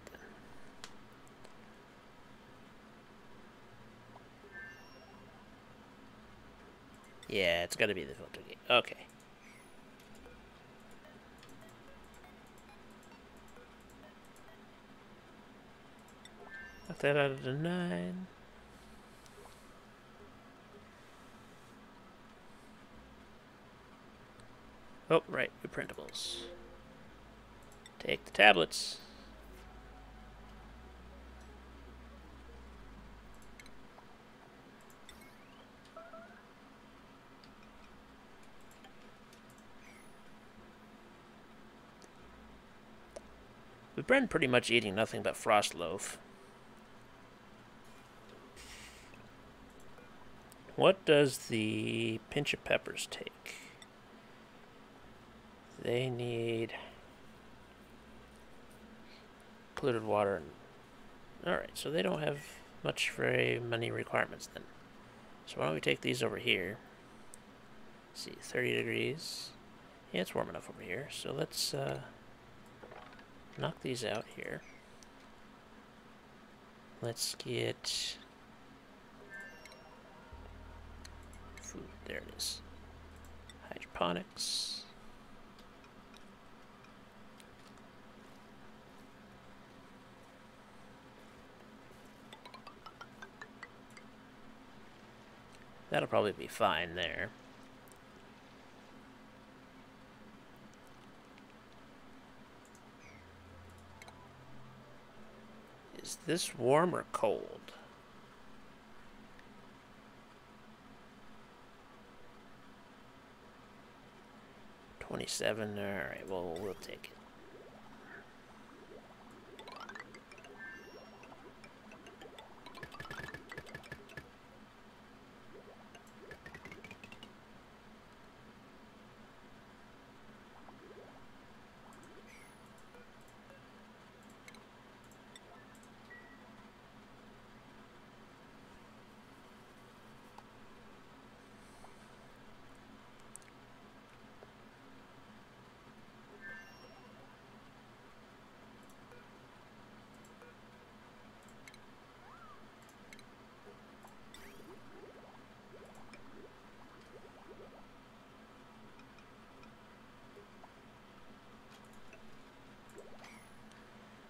Yeah, it's got to be the filter gate. Okay. Got that out of the nine. Oh, right, new printables. Take the tablets. Been pretty much eating nothing but frost loaf. What does the pincha peppers take? They need polluted water. Alright, so they don't have much very many requirements then. So why don't we take these over here. Let's see, 30 degrees. Yeah, it's warm enough over here. So let's uh, knock these out here. Let's get food. There it is. Hydroponics. That'll probably be fine there. Is this warm or cold? Twenty-seven. All right. Well, we'll take it.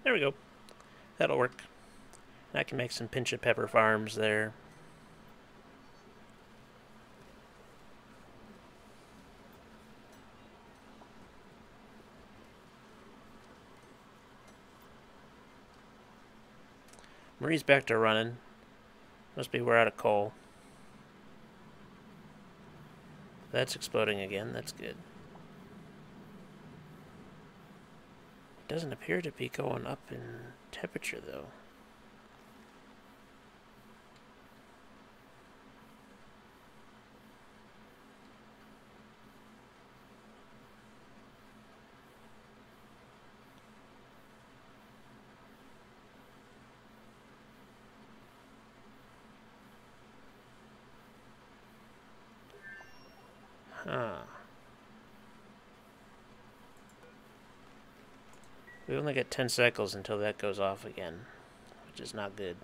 There we go. That'll work. I can make some pincha pepper farms there. Marie's back to running. Must be we're out of coal. That's exploding again. That's good. Doesn't appear to be going up in temperature though. Huh. Get 10 cycles until that goes off again, which is not good.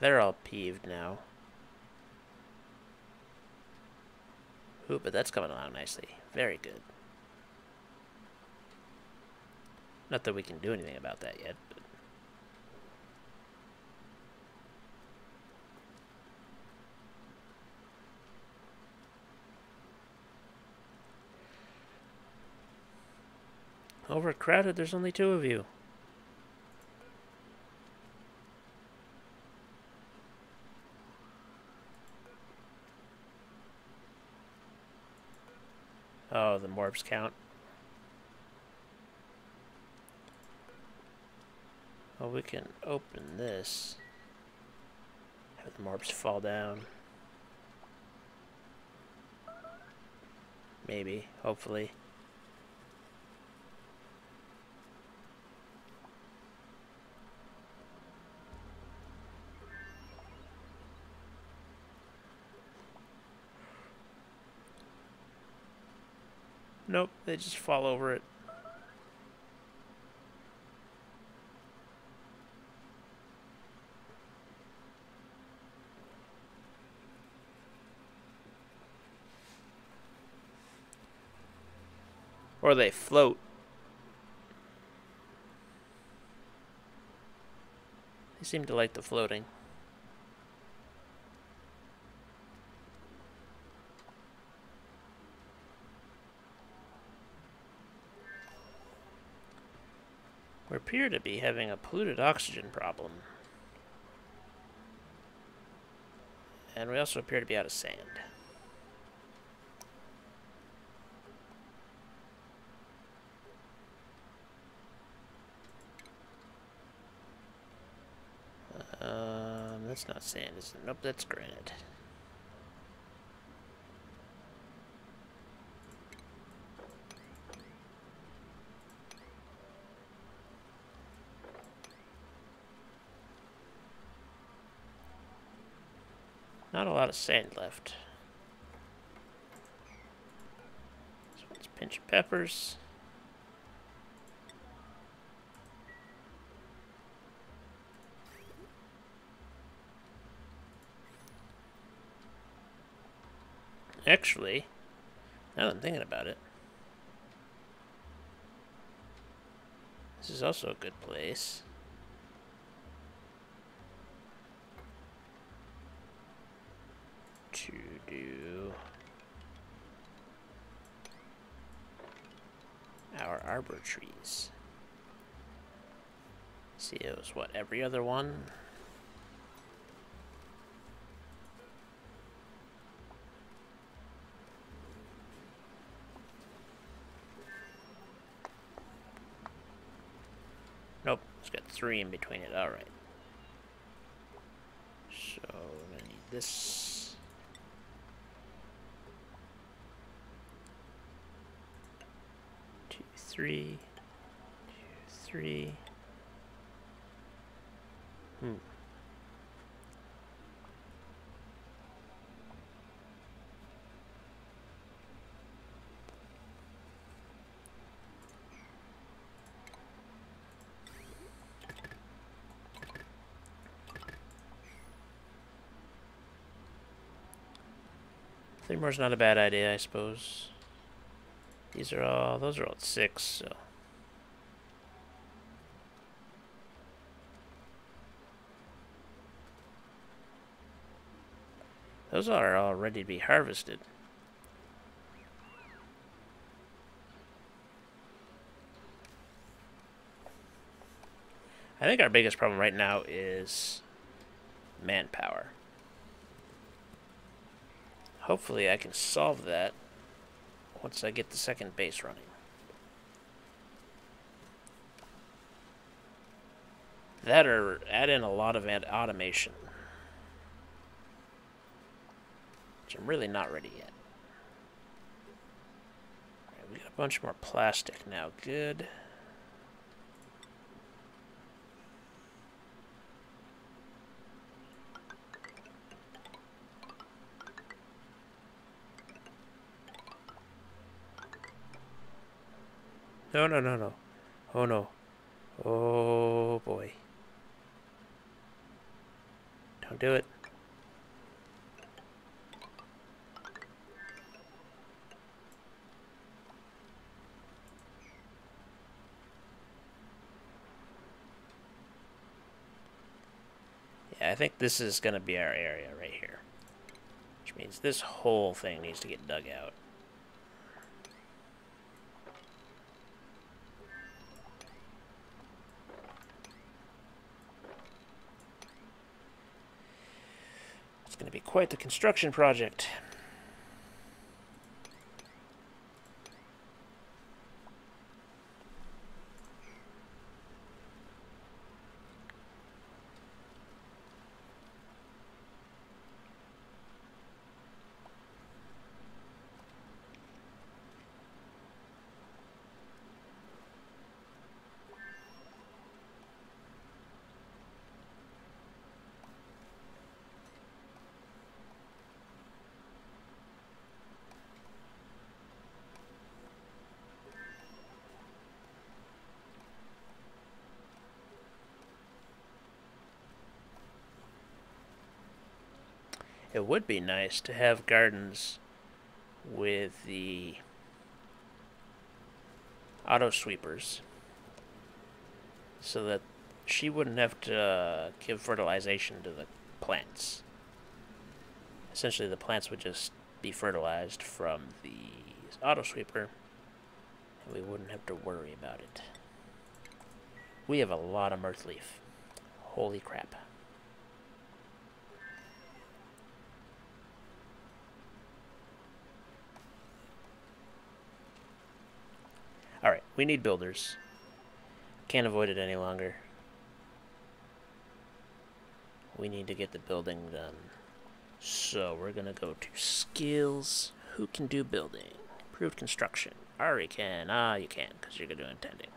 They're all peeved now. Ooh, but that's coming along nicely. Very good. Not that we can do anything about that yet. But Overcrowded, there's only two of you. Oh, the morbs count. Well, we can open this. Have the morbs fall down. Maybe, hopefully. Nope, they just fall over it. Or they float. They seem to like the floating. Appear to be having a polluted oxygen problem. And we also appear to be out of sand. Um, that's not sand, is it? Nope, that's granite. A lot of sand left. Let's pincha peppers. Actually, now that I'm thinking about it, this is also a good place. to do our arbor trees. See, it was what, every other one? Nope, it's got three in between it. Alright. So, we're gonna need this. Three, two, three. Hmm. Three more's not a bad idea, I suppose. These are all, those are all six, so. Those are all ready to be harvested. I think our biggest problem right now is manpower. Hopefully I can solve that once I get the second base running. That or add in a lot of automation. Which I'm really not ready yet. Right, we got a bunch more plastic now. Good. No, no, no, no. Oh, no. Oh, boy. Don't do it. Yeah, I think this is going to be our area right here. Which means this whole thing needs to get dug out. Quite the construction project. Would be nice to have gardens with the auto sweepers so that she wouldn't have to uh, give fertilization to the plants. Essentially, the plants would just be fertilized from the auto sweeper and we wouldn't have to worry about it. We have a lot of mirth leaf. Holy crap. Alright, we need builders. Can't avoid it any longer. We need to get the building done. So we're gonna go to skills. Who can do building? Improved construction. Ari can. Ah, you can, because you're doing tending.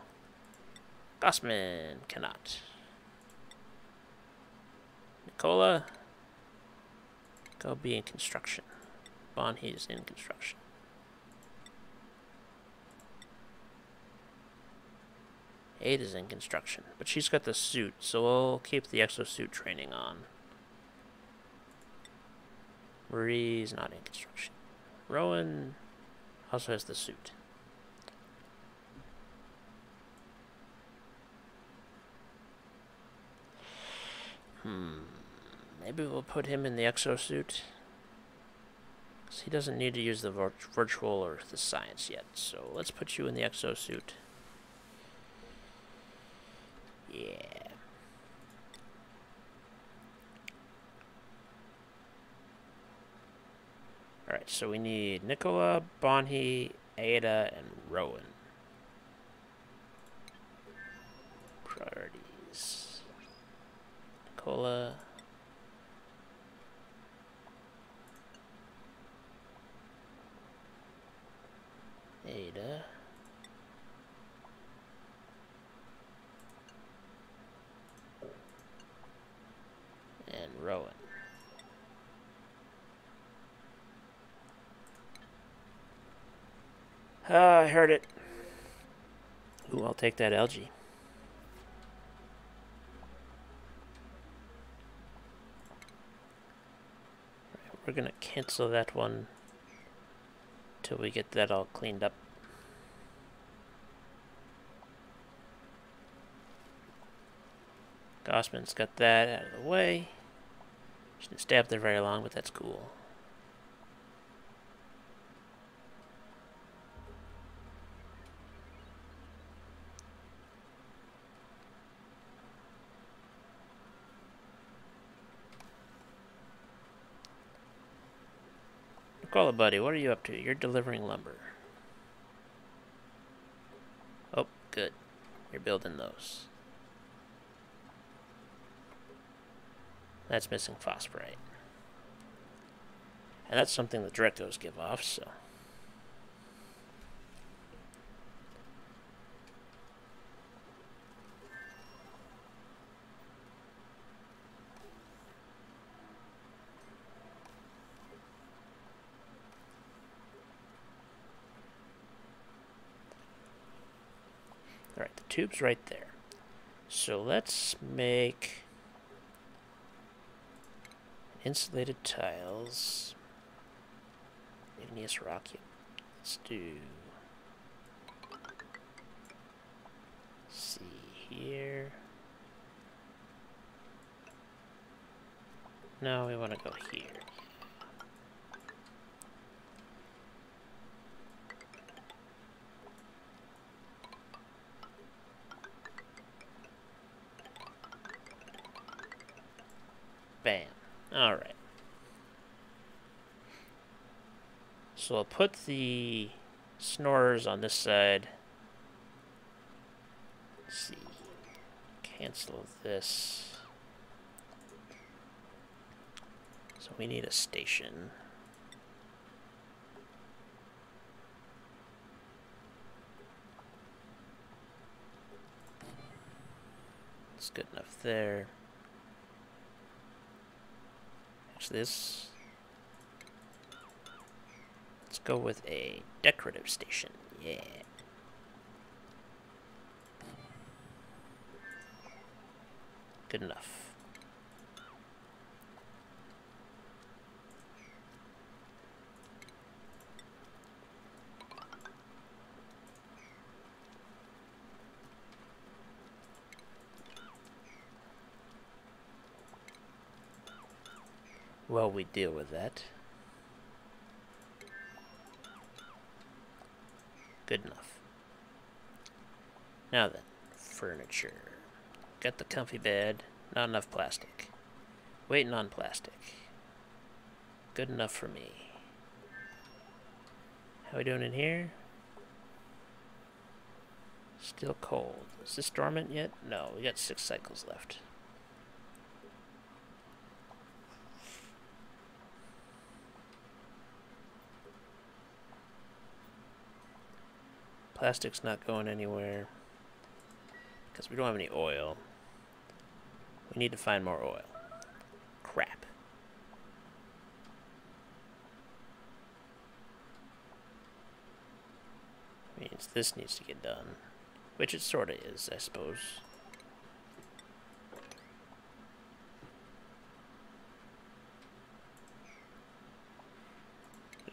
Gossmann cannot. Nikola, go be in construction. Banhi is in construction. Ada's in construction, but she's got the suit, so we'll keep the exosuit training on. Marie's not in construction. Rowan also has the suit. Hmm. Maybe we'll put him in the exosuit. Because he doesn't need to use the virtual or the science yet. So let's put you in the exosuit. Yeah. Alright, so we need Nikola, Banhi, Ada, and Rowan. Priorities. Nikola. Ada. And Rowan. Ah, I heard it. Ooh, I'll take that algae. we're gonna cancel that one till we get that all cleaned up. Gossmann's got that out of the way. Shouldn't stay up there very long, but that's cool. Call it, buddy. What are you up to? You're delivering lumber. Oh, good. You're building those. That's missing phosphorite. And that's something the Dreckos give off, so... Alright, the tube's right there. So let's make insulated tiles. Igneous rock. Let's do. see here. No, we want to go here. Bam. Alright. So I'll put the snorers on this side. Let's see. Cancel this. So we need a station. It's good enough there. This... Let's go with a decorative station. Yeah. Good enough. Well, we deal with that. Good enough. Now then, furniture. Got the comfy bed, not enough plastic. Waiting on plastic. Good enough for me. How we doing in here? Still cold. Is this dormant yet? No, we got six cycles left. Plastic's not going anywhere. Because we don't have any oil. We need to find more oil. Crap. Means this needs to get done. Which it sort of is, I suppose.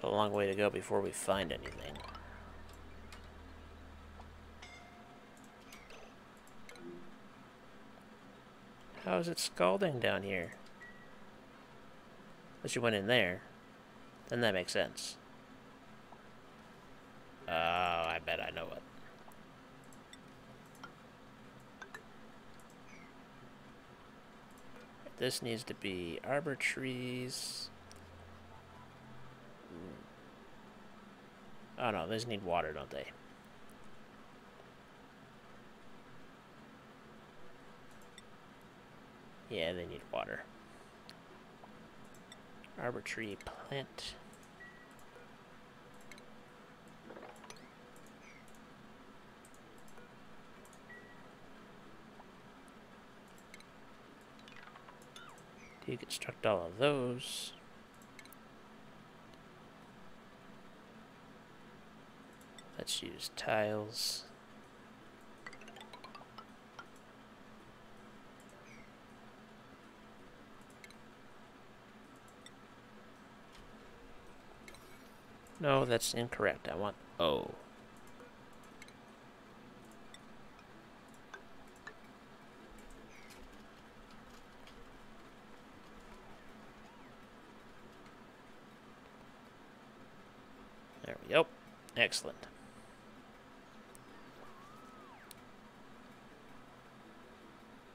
a long way to go before we find anything. How is it scalding down here? Unless you went in there. Then that makes sense. Oh, I bet I know it. This needs to be arbor trees. Hmm. Oh no, these need water, don't they? Yeah, they need water. Arbor tree plant. Deconstruct all of those. Let's use tiles. No, that's incorrect. I want O. There we go. Excellent.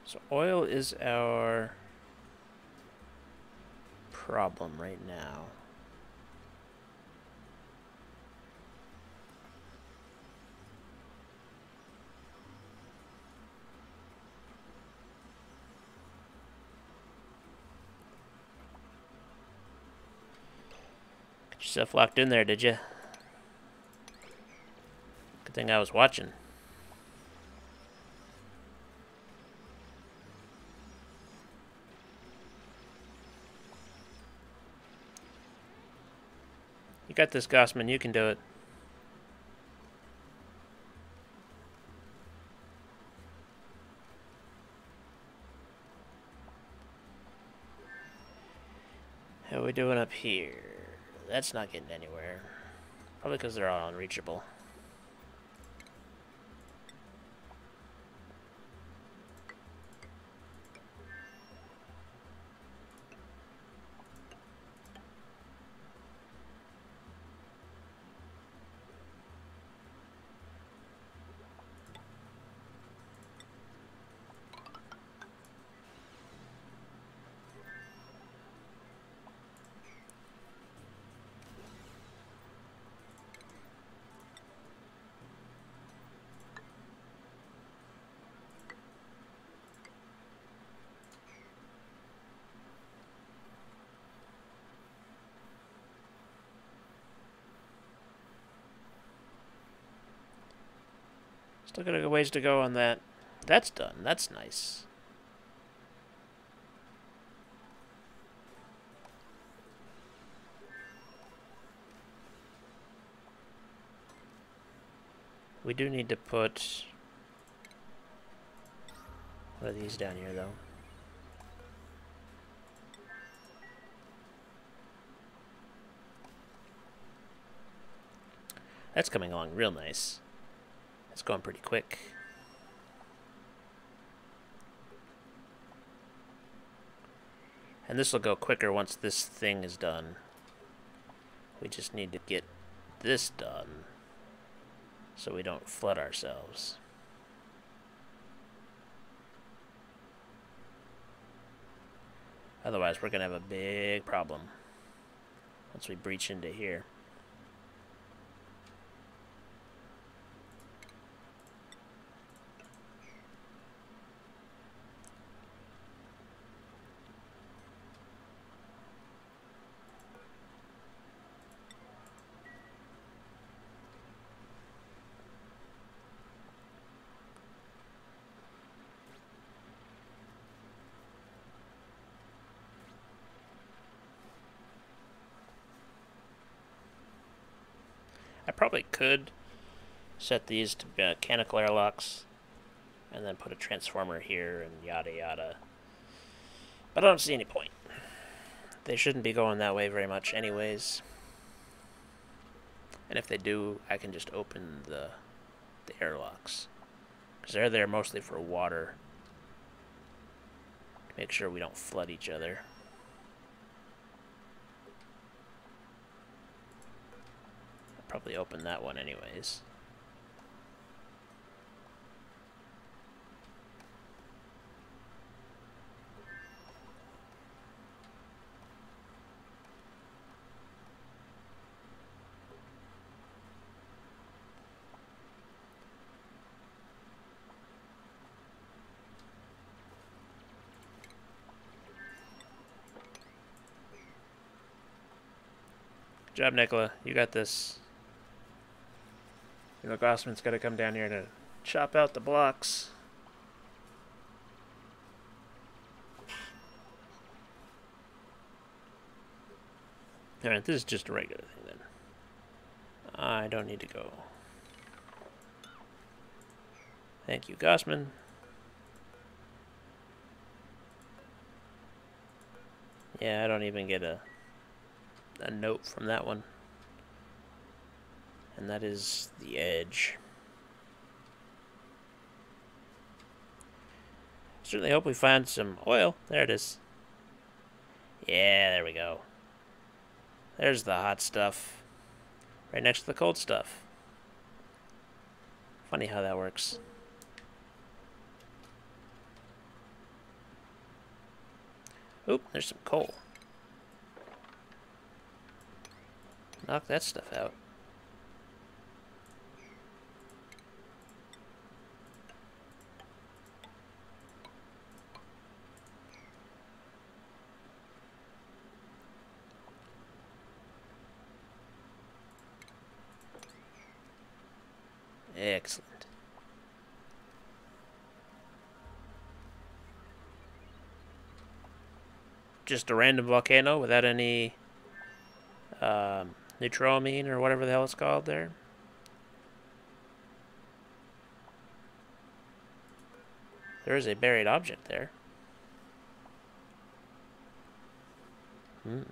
So oil is our problem right now. Yourself locked in there, did you? Good thing I was watching. You got this, Gossmann. You can do it. How are we doing up here? That's not getting anywhere. Probably because they're all unreachable. Still got a ways to go on that. That's done. That's nice. We do need to put one of these down here, though. That's coming along real nice. It's going pretty quick. And this will go quicker once this thing is done. We just need to get this done so we don't flood ourselves. Otherwise, we're going to have a big problem once we breach into here. I probably could set these to mechanical uh, airlocks and then put a transformer here and yada yada. But I don't see any point. They shouldn't be going that way very much anyways. And if they do, I can just open the, the airlocks. Because they're there mostly for water. Make sure we don't flood each other. Probably open that one anyways. Job, Nikola. You got this. You know, Gossmann's got to come down here to chop out the blocks. Alright, this is just a regular thing then. I don't need to go. Thank you, Gossman. Yeah, I don't even get a a note from that one and that is the edge. Certainly hope we find some oil. There it is. Yeah, there we go. There's the hot stuff. Right next to the cold stuff. Funny how that works. Oop, there's some coal. Knock that stuff out. Excellent. Just a random volcano without any um, neutroamine or whatever the hell it's called there. There is a buried object there. Hmm.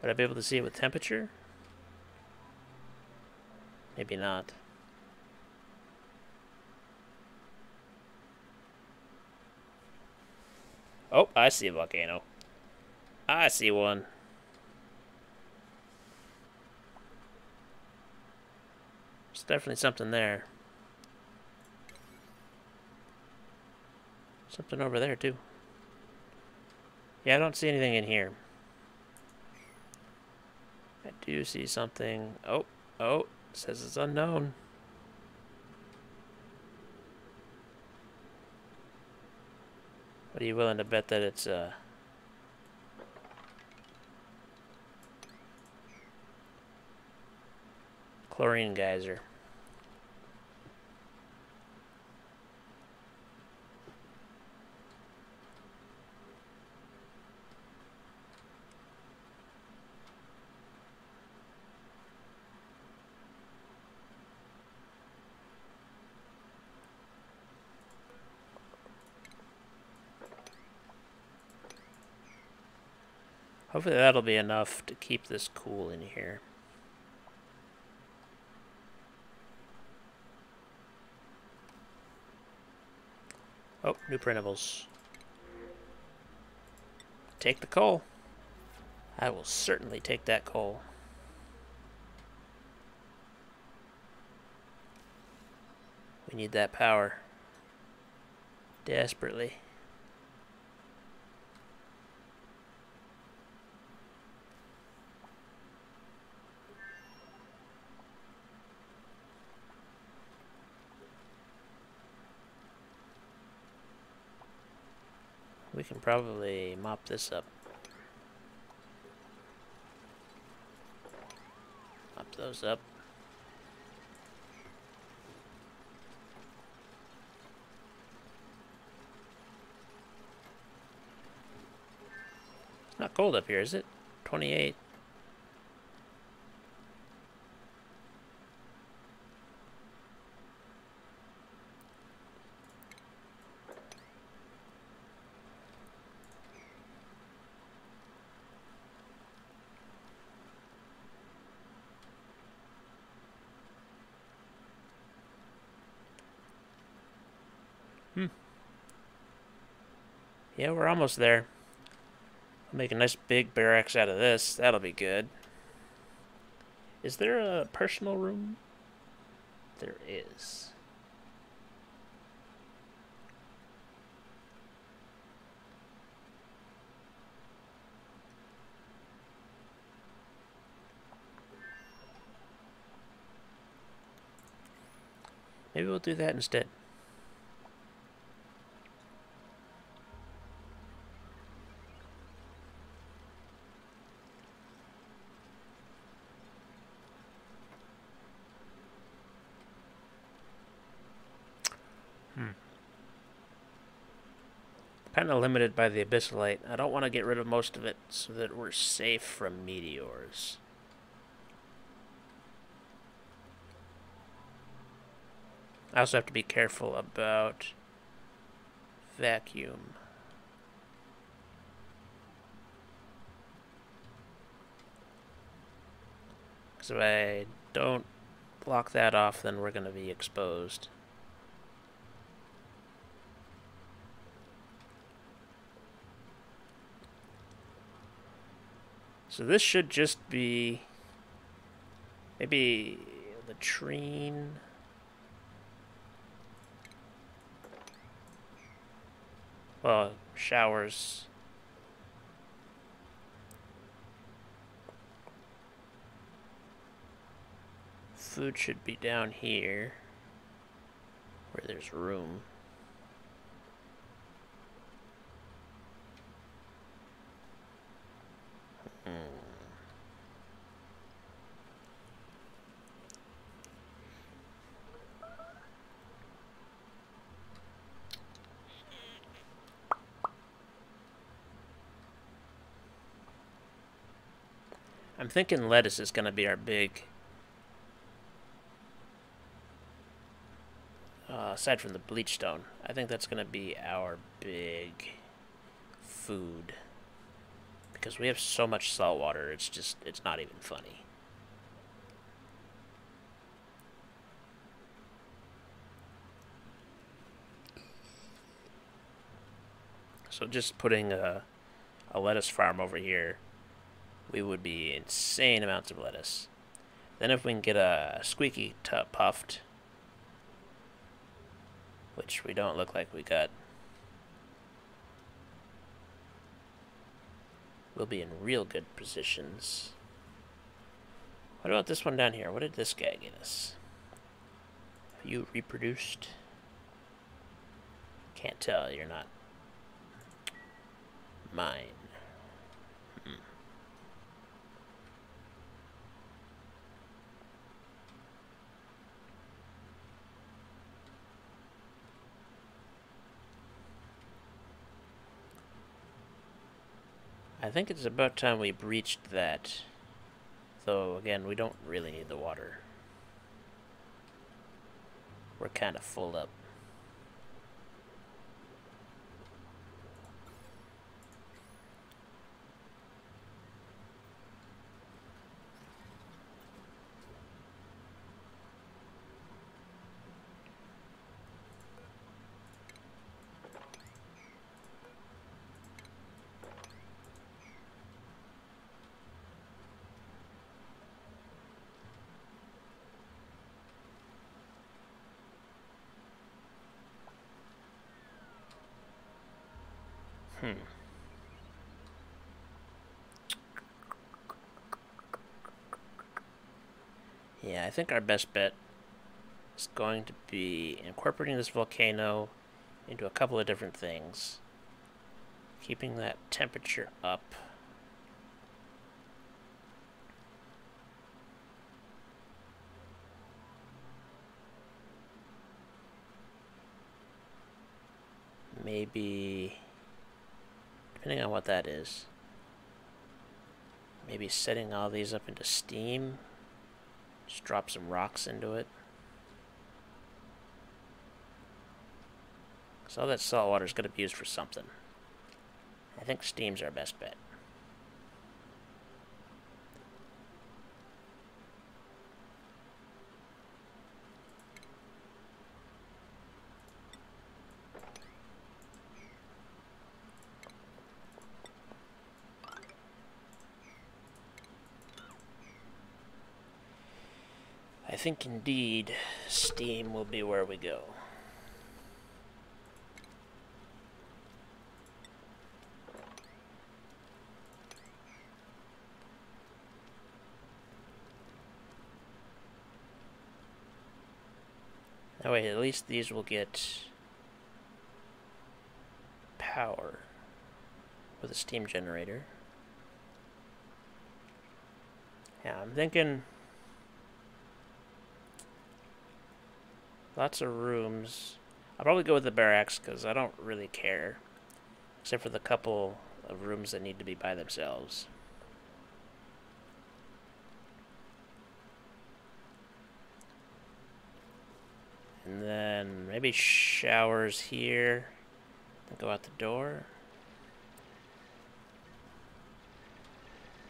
Would I be able to see it with temperature? Maybe not. Oh, I see a volcano. I see one. There's definitely something there. Something over there, too. Yeah, I don't see anything in here. I do see something. Oh, oh, says it's unknown. Are you willing to bet that it's uh chlorine geyser? Hopefully that'll be enough to keep this cool in here. Oh, new printables. Take the coal. I will certainly take that coal. We need that power. Desperately. We can probably mop this up. Mop those up. Not cold up here, is it? 28. Yeah, we're almost there. I'll make a nice big barracks out of this. That'll be good. Is there a personal room? There is. Maybe we'll do that instead. Kind of limited by the abyssalite. I don't want to get rid of most of it so that we're safe from meteors. I also have to be careful about vacuum. Because if I don't block that off, then we're going to be exposed. So this should just be maybe latrine. Well, showers. Food should be down here where there's room. I'm thinking lettuce is going to be our big... Uh, aside from the bleach stone, I think that's going to be our big food. Because we have so much salt water, it's just, it's not even funny. So just putting a, a lettuce farm over here we would be insane amounts of lettuce. Then if we can get a squeaky puft, which we don't look like we got, we'll be in real good positions. What about this one down here? What did this guy get us? Have you reproduced? Can't tell, you're not mine. I think it's about time we breached that. Though, again, we don't really need the water. We're kind of full up. Hmm. Yeah, I think our best bet is going to be incorporating this volcano into a couple of different things. Keeping that temperature up. Maybe, depending on what that is, maybe setting all these up into steam. Just drop some rocks into it. So all that salt water is going to be used for something. I think steam's our best bet. Think indeed steam will be where we go. Oh, that way at least these will get power with a steam generator. Yeah, I'm thinking Lots of rooms. I'll probably go with the barracks because I don't really care. Except for the couple of rooms that need to be by themselves. And then maybe showers here. Then go out the door.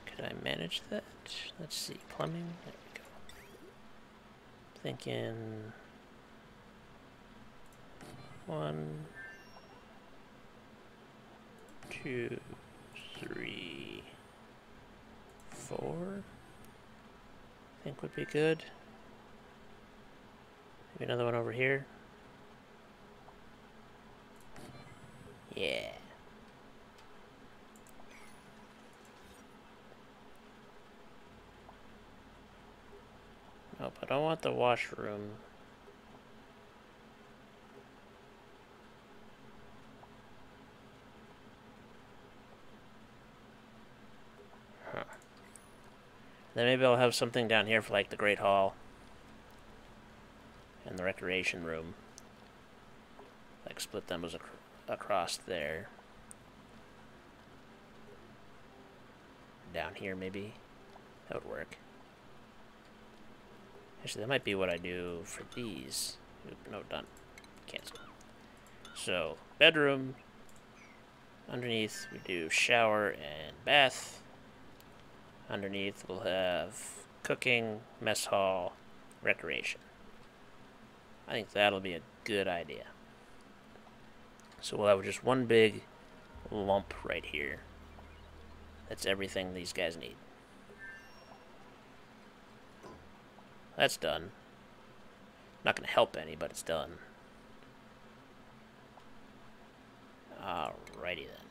Could I manage that? Let's see. Plumbing. There we go. Thinking one, two, three, four. I think would be good. Maybe another one over here. Yeah. Nope, I don't want the washroom. Then maybe I'll have something down here for like the Great Hall. And the recreation room. Like split them as ac across there. Down here maybe. That would work. Actually, that might be what I do for these. No, done. Cancel. So, bedroom. Underneath, we do shower and bath. Underneath we'll have cooking, mess hall, recreation. I think that'll be a good idea. So we'll have just one big lump right here. That's everything these guys need. That's done. Not going to help any, but it's done. Alrighty then.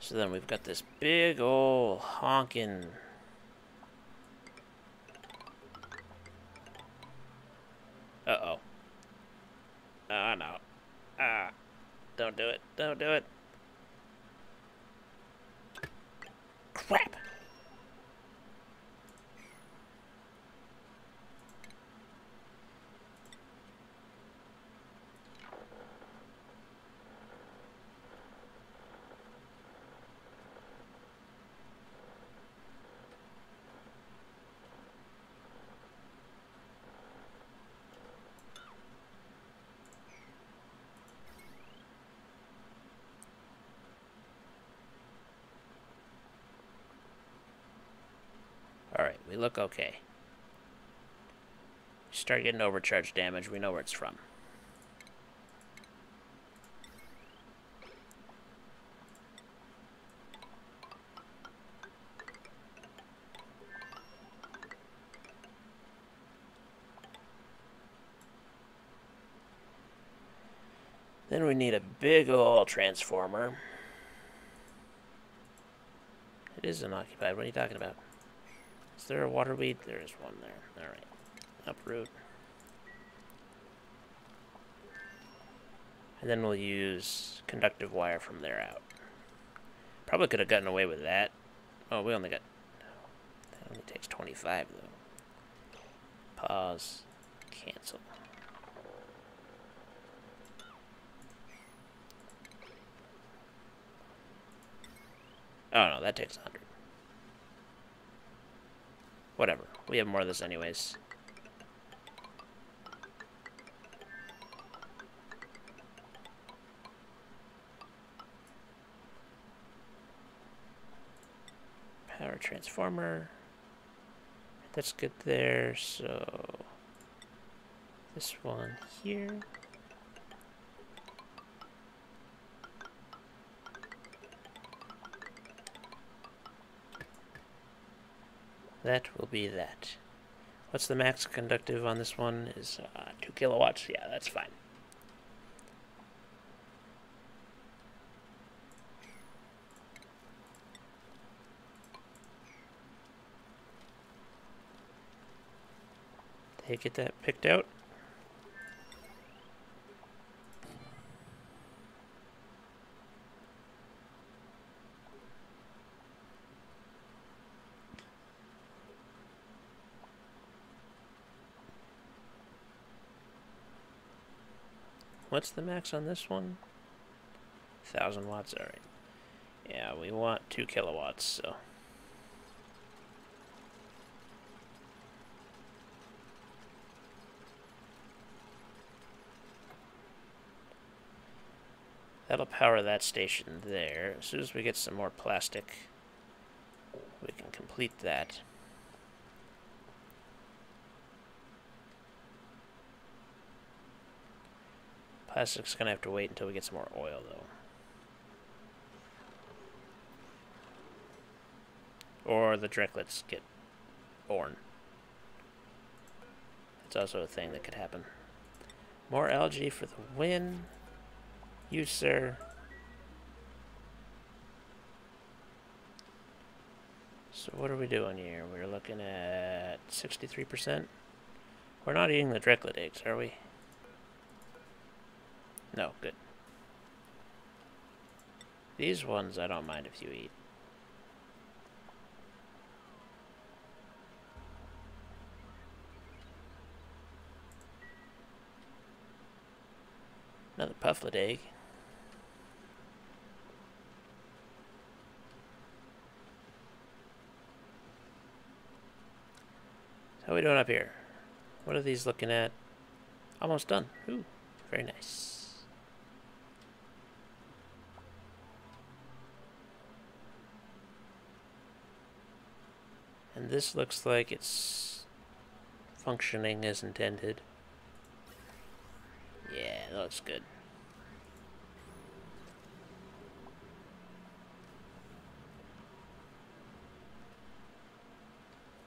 So then we've got this big old honking Uh-oh. Oh, no. Ah. Don't do it. Don't do it. Crap! We look okay. Start getting overcharge damage, we know where it's from. Then we need a big old transformer. It is unoccupied. What are you talking about? Is there a water weed? There is one there. Alright. Uproot. And then we'll use conductive wire from there out. Probably could have gotten away with that. Oh, we only got... That only takes 25, though. Pause. Cancel. Oh, no, that takes 100. Whatever. We have more of this anyways. Power transformer. That's good there, so... This one here. That will be that. What's the max conductive on this one? Is uh, 2 kilowatts? Yeah, that's fine. Did get that picked out? What's the max on this one? 1000 watts, alright. Yeah, we want 2 kilowatts, so... That'll power that station there. As soon as we get some more plastic, we can complete that. Plastic's gonna have to wait until we get some more oil, though. Or the Drecklets get born. It's also a thing that could happen. More algae for the win. You, sir. So what are we doing here? We're looking at 63%. We're not eating the Drecklet eggs, are we? No, good. These ones I don't mind if you eat. Another puftlet egg. How we doing up here? What are these looking at? Almost done. Ooh, very nice. And this looks like it's functioning as intended. Yeah, that looks good.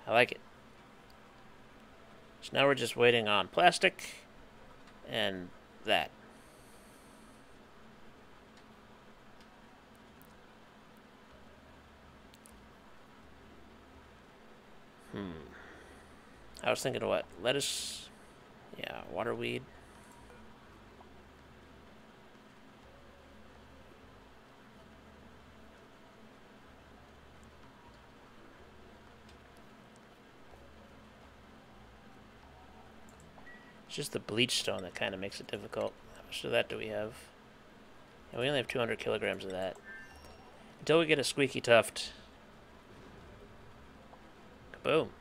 I like it. So now we're just waiting on plastic and that. I was thinking of what? Lettuce? Yeah, waterweed. It's just the bleach stone that kind of makes it difficult. How much of that do we have? Yeah, we only have 200 kilograms of that. Until we get a squeaky puft, Boom.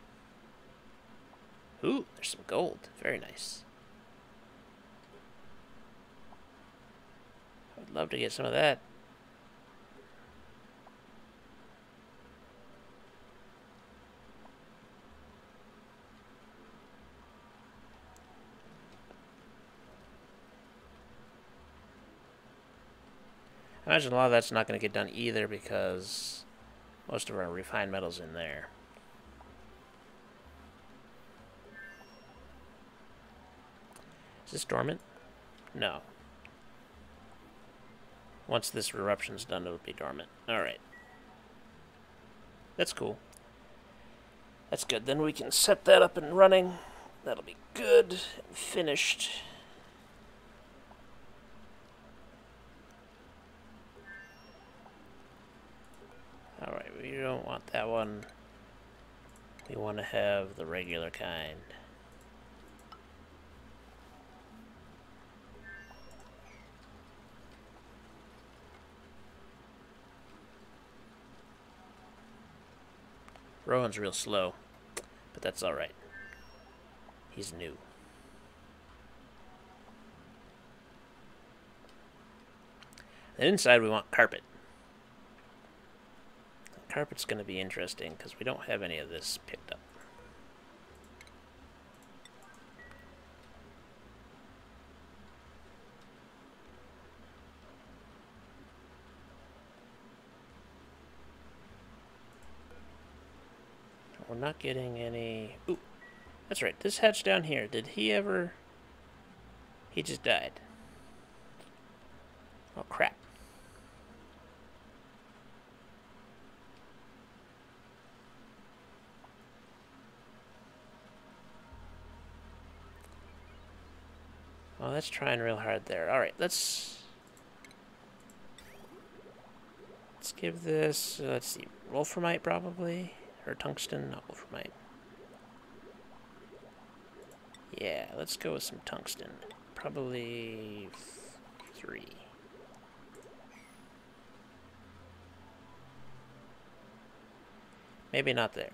Ooh, there's some gold. Very nice. I would love to get some of that. I imagine a lot of that's not going to get done either because most of our refined metals in there. This dormant? No. Once this eruption's done, it'll be dormant. Alright. That's cool. That's good. Then we can set that up and running. That'll be good. and Finished. Alright, we don't want that one. We want to have the regular kind. Rowan's real slow, but that's alright. He's new. And inside we want carpet. Carpet's going to be interesting because we don't have any of this picked up. We're not getting any... Ooh, that's right. This hatch down here, did he ever... He just died. Oh, crap. Oh, that's trying real hard there. Alright, let's... Let's give this, uh, let's see, wolframite probably? Or tungsten, not wolframite. Yeah, let's go with some tungsten. Probably three. Maybe not there.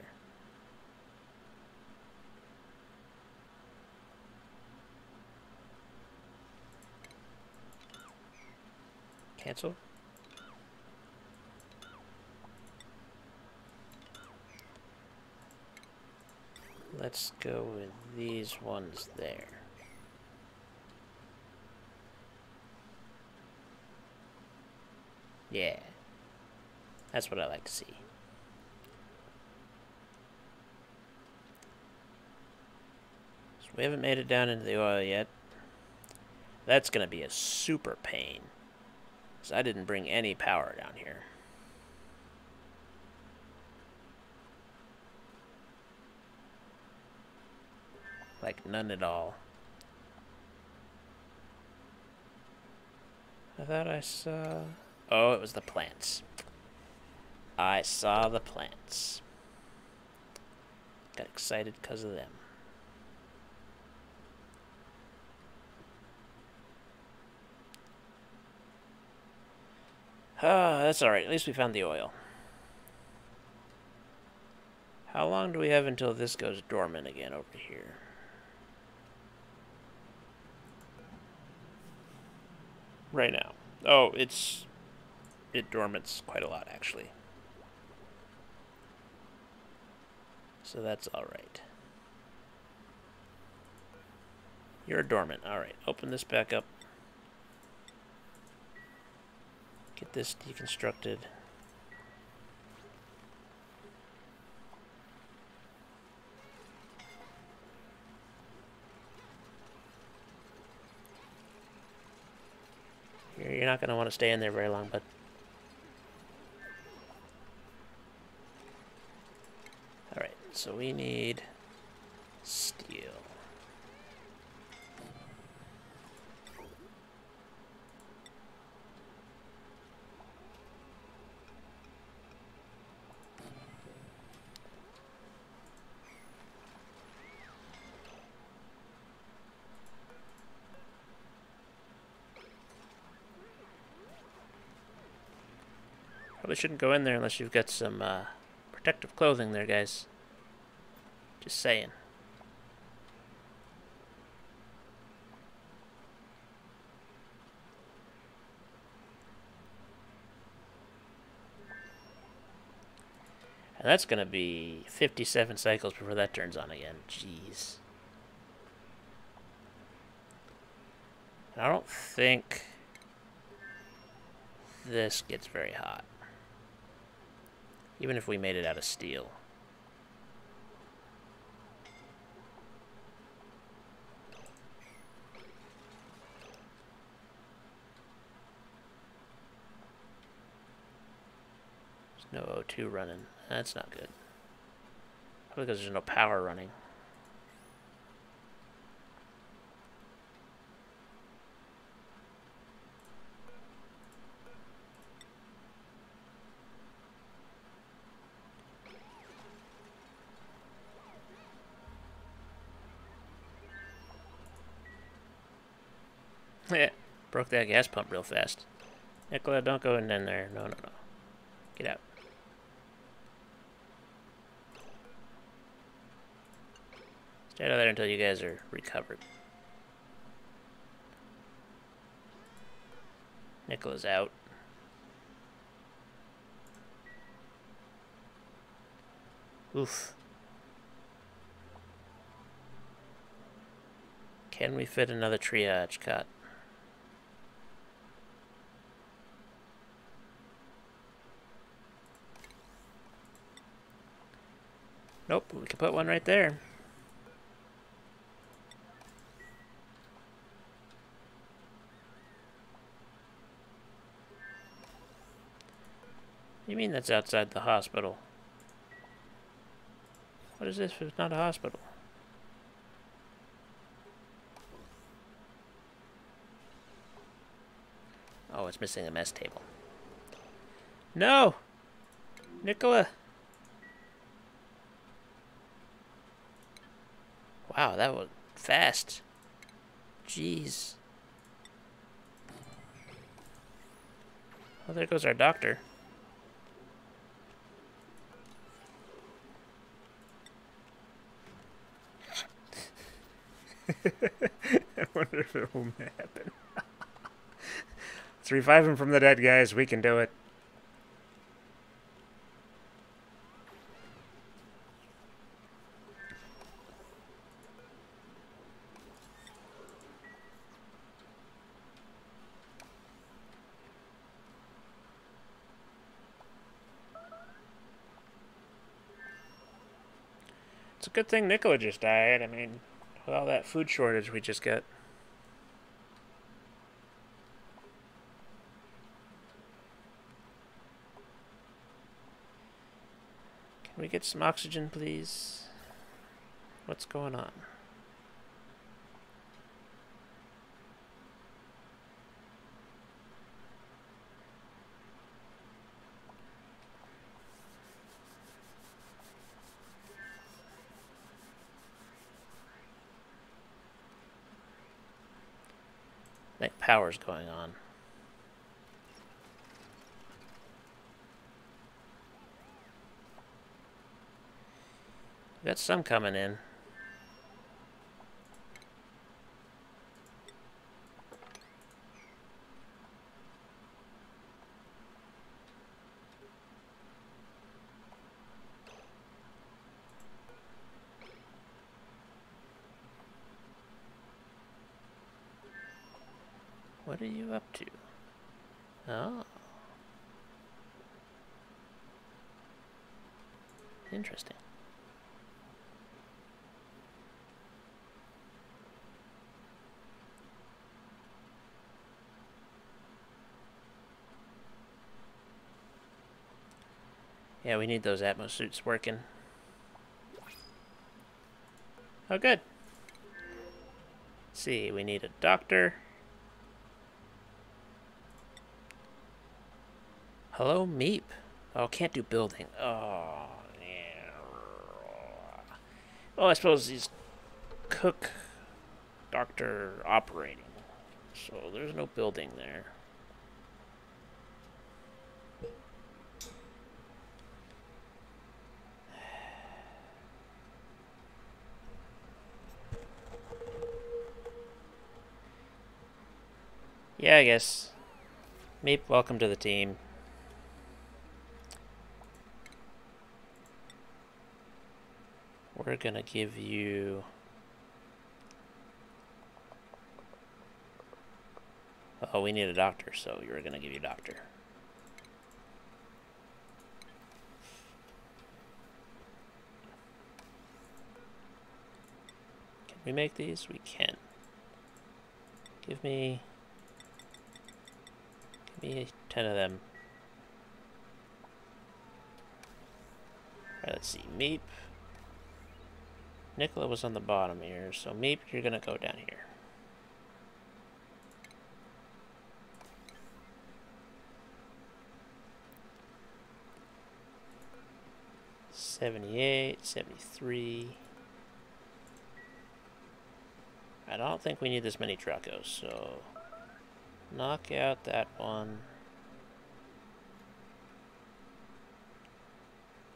Cancel. Let's go with these ones there. Yeah. That's what I like to see. So we haven't made it down into the oil yet. That's going to be a super pain. Because I didn't bring any power down here. Like, none at all. I thought I saw... Oh, it was the plants. I saw the plants. Got excited because of them. Ah, that's alright. At least we found the oil. How long do we have until this goes dormant again over here? Right now. Oh, it's it dormants quite a lot actually. So that's all right. You're dormant. All right, open this back up. Get this deconstructed. You're not going to want to stay in there very long, but... Alright, so we need steel. Probably shouldn't go in there unless you've got some uh, protective clothing there, guys. Just saying. And that's going to be 57 cycles before that turns on again. Jeez. I don't think this gets very hot. Even if we made it out of steel. There's no O2 running. That's not good. Probably because there's no power running. Broke that gas pump real fast. Nikola, don't go in there. No, no, no. Get out. Stay out of there until you guys are recovered. Nikola's out. Oof. Can we fit another triage cot? Nope, we can put one right there. You mean that's outside the hospital? What is this if it's not a hospital? Oh, it's missing a mess table. No! Nikola! Wow, that was fast. Jeez. Well, there goes our doctor. I wonder if it will happen. Let's revive him from the dead, guys. We can do it. Good thing Nikola just died. I mean, with all that food shortage we just got. Can we get some oxygen, please? What's going on? Power's going on. Got some coming in. What are you up to? Oh. Interesting. Yeah, we need those Atmos suits working. Oh, good. Let's see, we need a doctor. Hello, Meep. Oh, can't do building. Oh, yeah. Oh, I suppose he's cook, doctor, operating. So there's no building there. Yeah, I guess. Meep, welcome to the team. We're gonna give you... Oh, we need a doctor, so we're gonna give you a doctor. Can we make these? We can. Give me... Me ten of them. Alright, let's see. Meep. Nikola was on the bottom here, so Meep, you're gonna go down here. Seventy-eight, seventy-three. I don't think we need this many Dreckos, so knock out that one.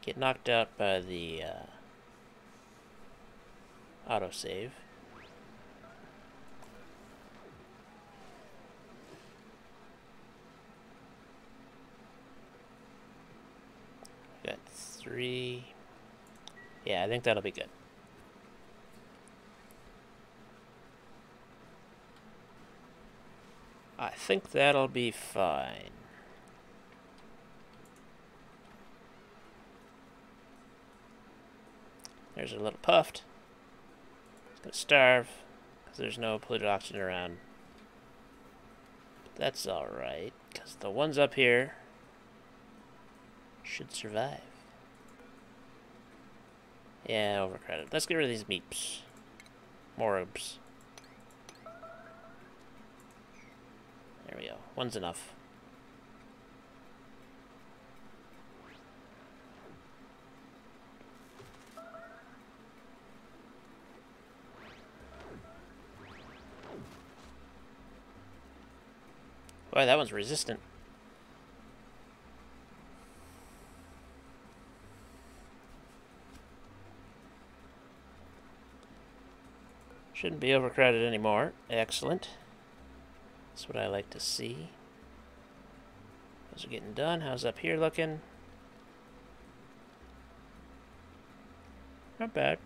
Get knocked out by the uh, autosave. Got three. Yeah, I think that'll be good. I think that'll be fine. There's a little puft. It's gonna starve because there's no polluted oxygen around. But that's alright because the ones up here should survive. Yeah, overcrowded. Let's get rid of these meeps. There we go. One's enough. Boy, that one's resistant. Shouldn't be overcrowded anymore. Excellent. That's what I like to see. Those are getting done. How's up here looking? Not bad.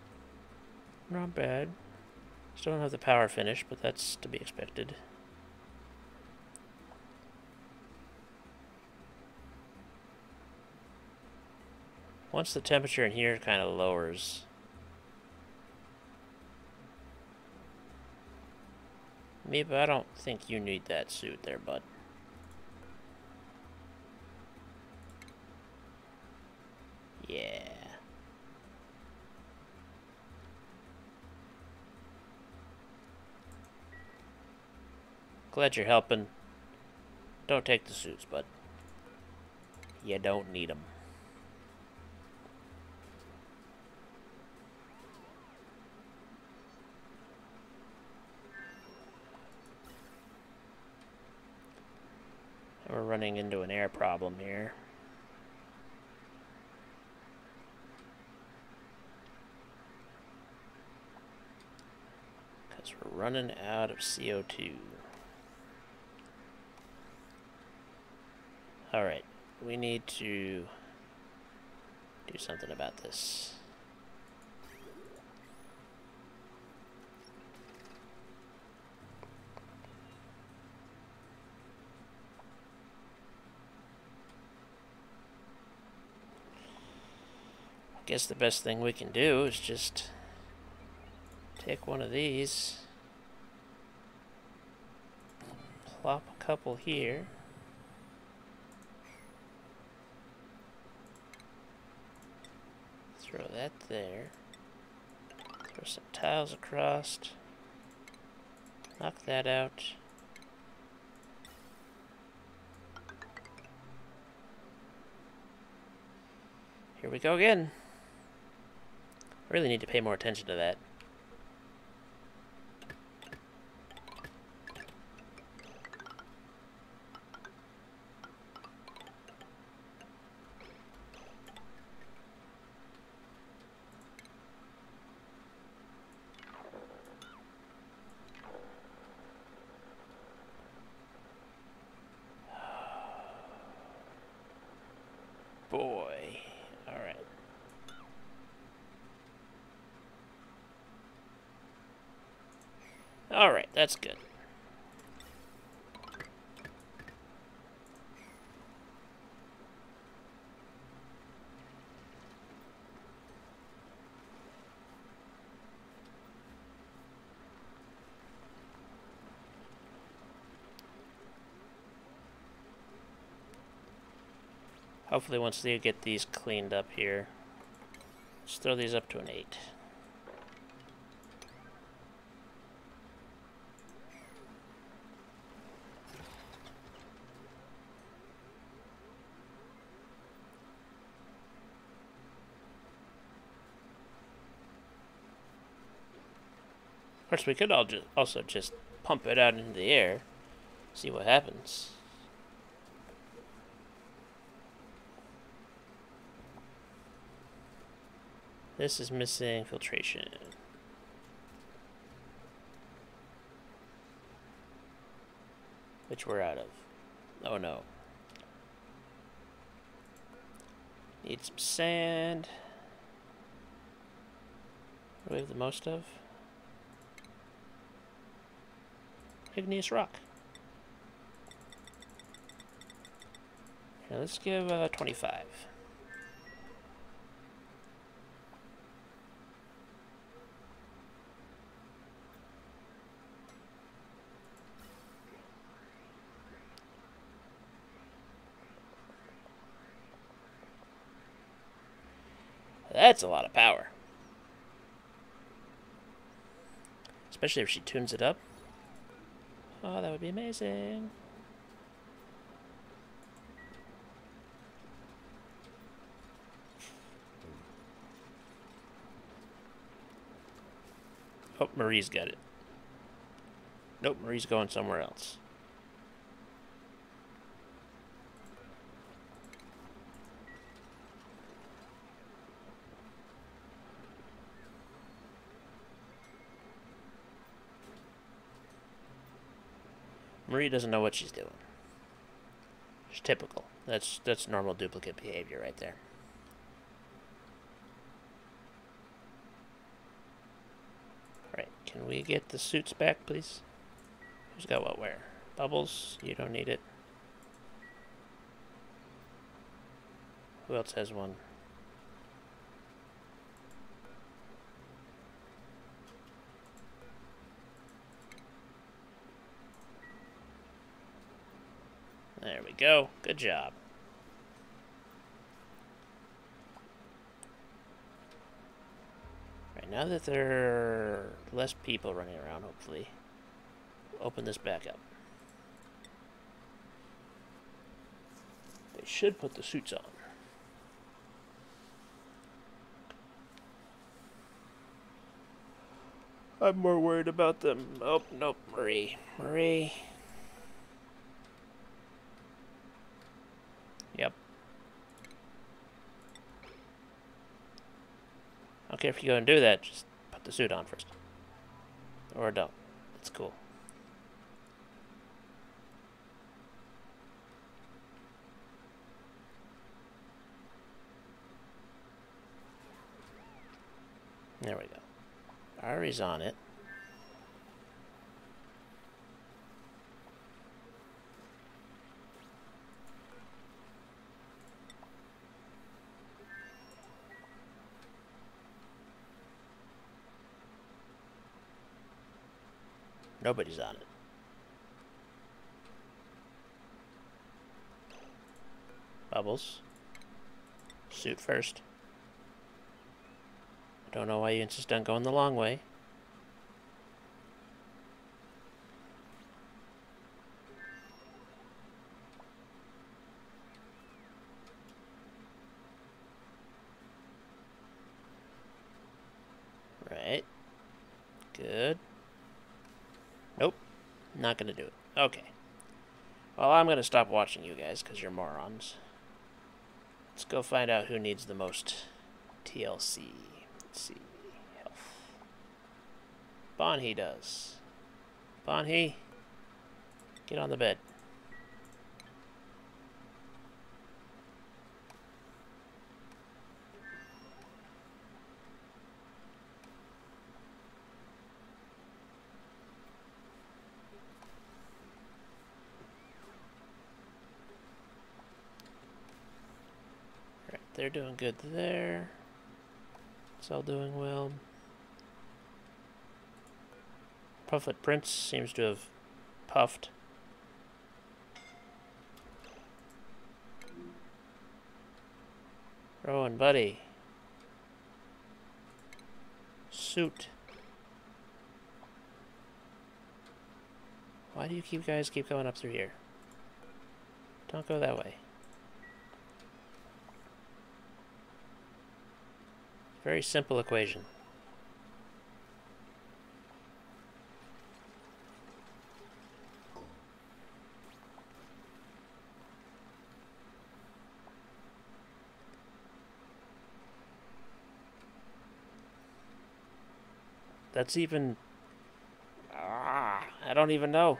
Not bad. Still don't have the power finish, but that's to be expected. Once the temperature in here kind of lowers, but I don't think you need that suit there, bud. Yeah. Glad you're helping. Don't take the suits, bud. You don't need them. We're running into an air problem here. Because we're running out of CO2. Alright, we need to do something about this. Guess the best thing we can do is just take one of these, plop a couple here, throw that there, throw some tiles across, knock that out. Here we go again. I really need to pay more attention to that. Alright, that's good. Hopefully once they get these cleaned up here, Let's throw these up to an 8. Course, we could all also just pump it out into the air, see what happens. This is missing filtration. Which we're out of. Oh no. Need some sand. What do we have the most of? Igneous rock. Let's give uh, 25. That's a lot of power. Especially if she tunes it up. Oh, that would be amazing. Oh, Marie's got it. Nope, Marie's going somewhere else. Marie doesn't know what she's doing. It's typical. That's that's normal duplicant behavior right there. Alright, can we get the suits back, please? Who's got what where? Bubbles, you don't need it. Who else has one? Go. Good job. Right, now that there are less people running around, hopefully, open this back up. They should put the suits on. I'm more worried about them. Oh, nope, Marie. Marie. Yep. Okay, if you're going to do that, just put the suit on first. Or don't. It's cool. There we go. Ari's on it. Nobody's on it. Bubbles. Suit first. I don't know why you insist on going the long way. Right. Good. Nope. Going to do it. Okay. Well, I'm going to stop watching you guys because you're morons. Let's go find out who needs the most TLC. Let's see. Health. Banhi does. Banhi, get on the bed. Right, they're doing good there. It's all doing well. Pufflet Prince seems to have puffed. Rowan, buddy. suit. Why do you keep guys keep going up through here? Don't go that way. Very simple equation. That's even... Ah, I don't even know.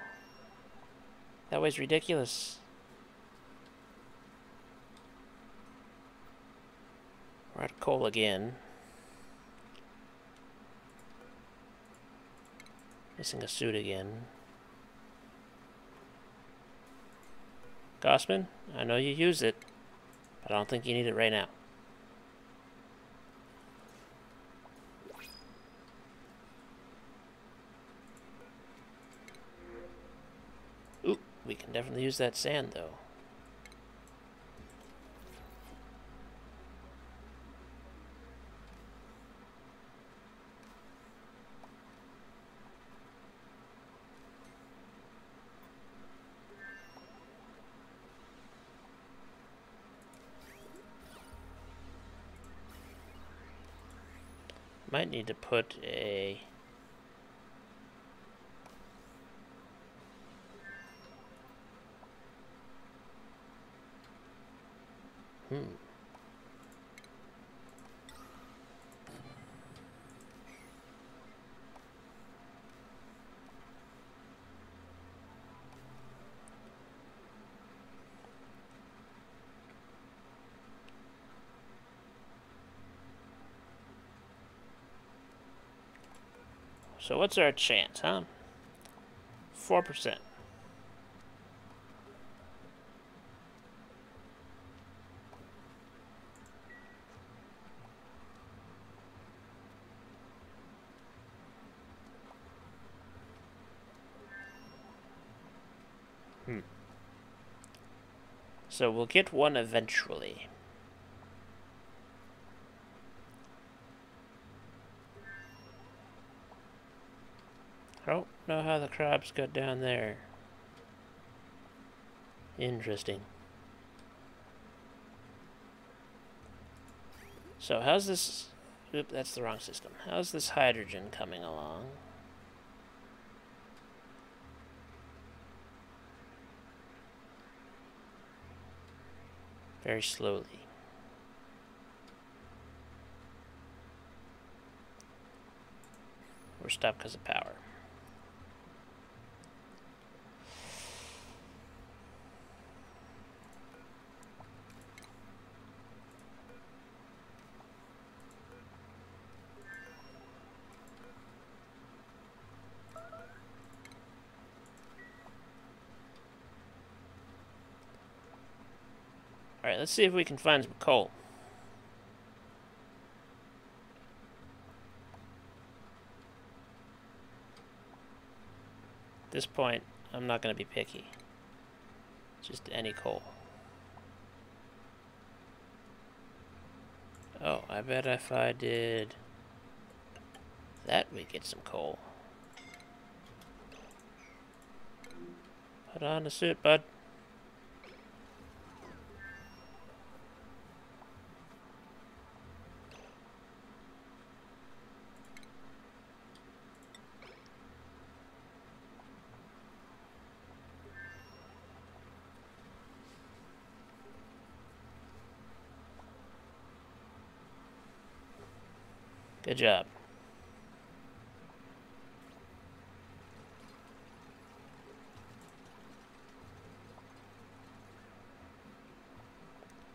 That was ridiculous. We're at coal again. Missing a suit again. Gossmann, I know you use it, but I don't think you need it right now. We can definitely use that sand, though. Might need to put a Hmm. So what's our chance, huh? 4%. Hmm. So we'll get one eventually. I know how the crabs got down there. Interesting. So how's this... Oop, that's the wrong system. How's this hydrogen coming along? very slowly. We're stopped because of power. Alright, let's see if we can find some coal. At this point, I'm not going to be picky. Just any coal. Oh, I bet if I did that, we get some coal. Put on the suit, bud. Good job.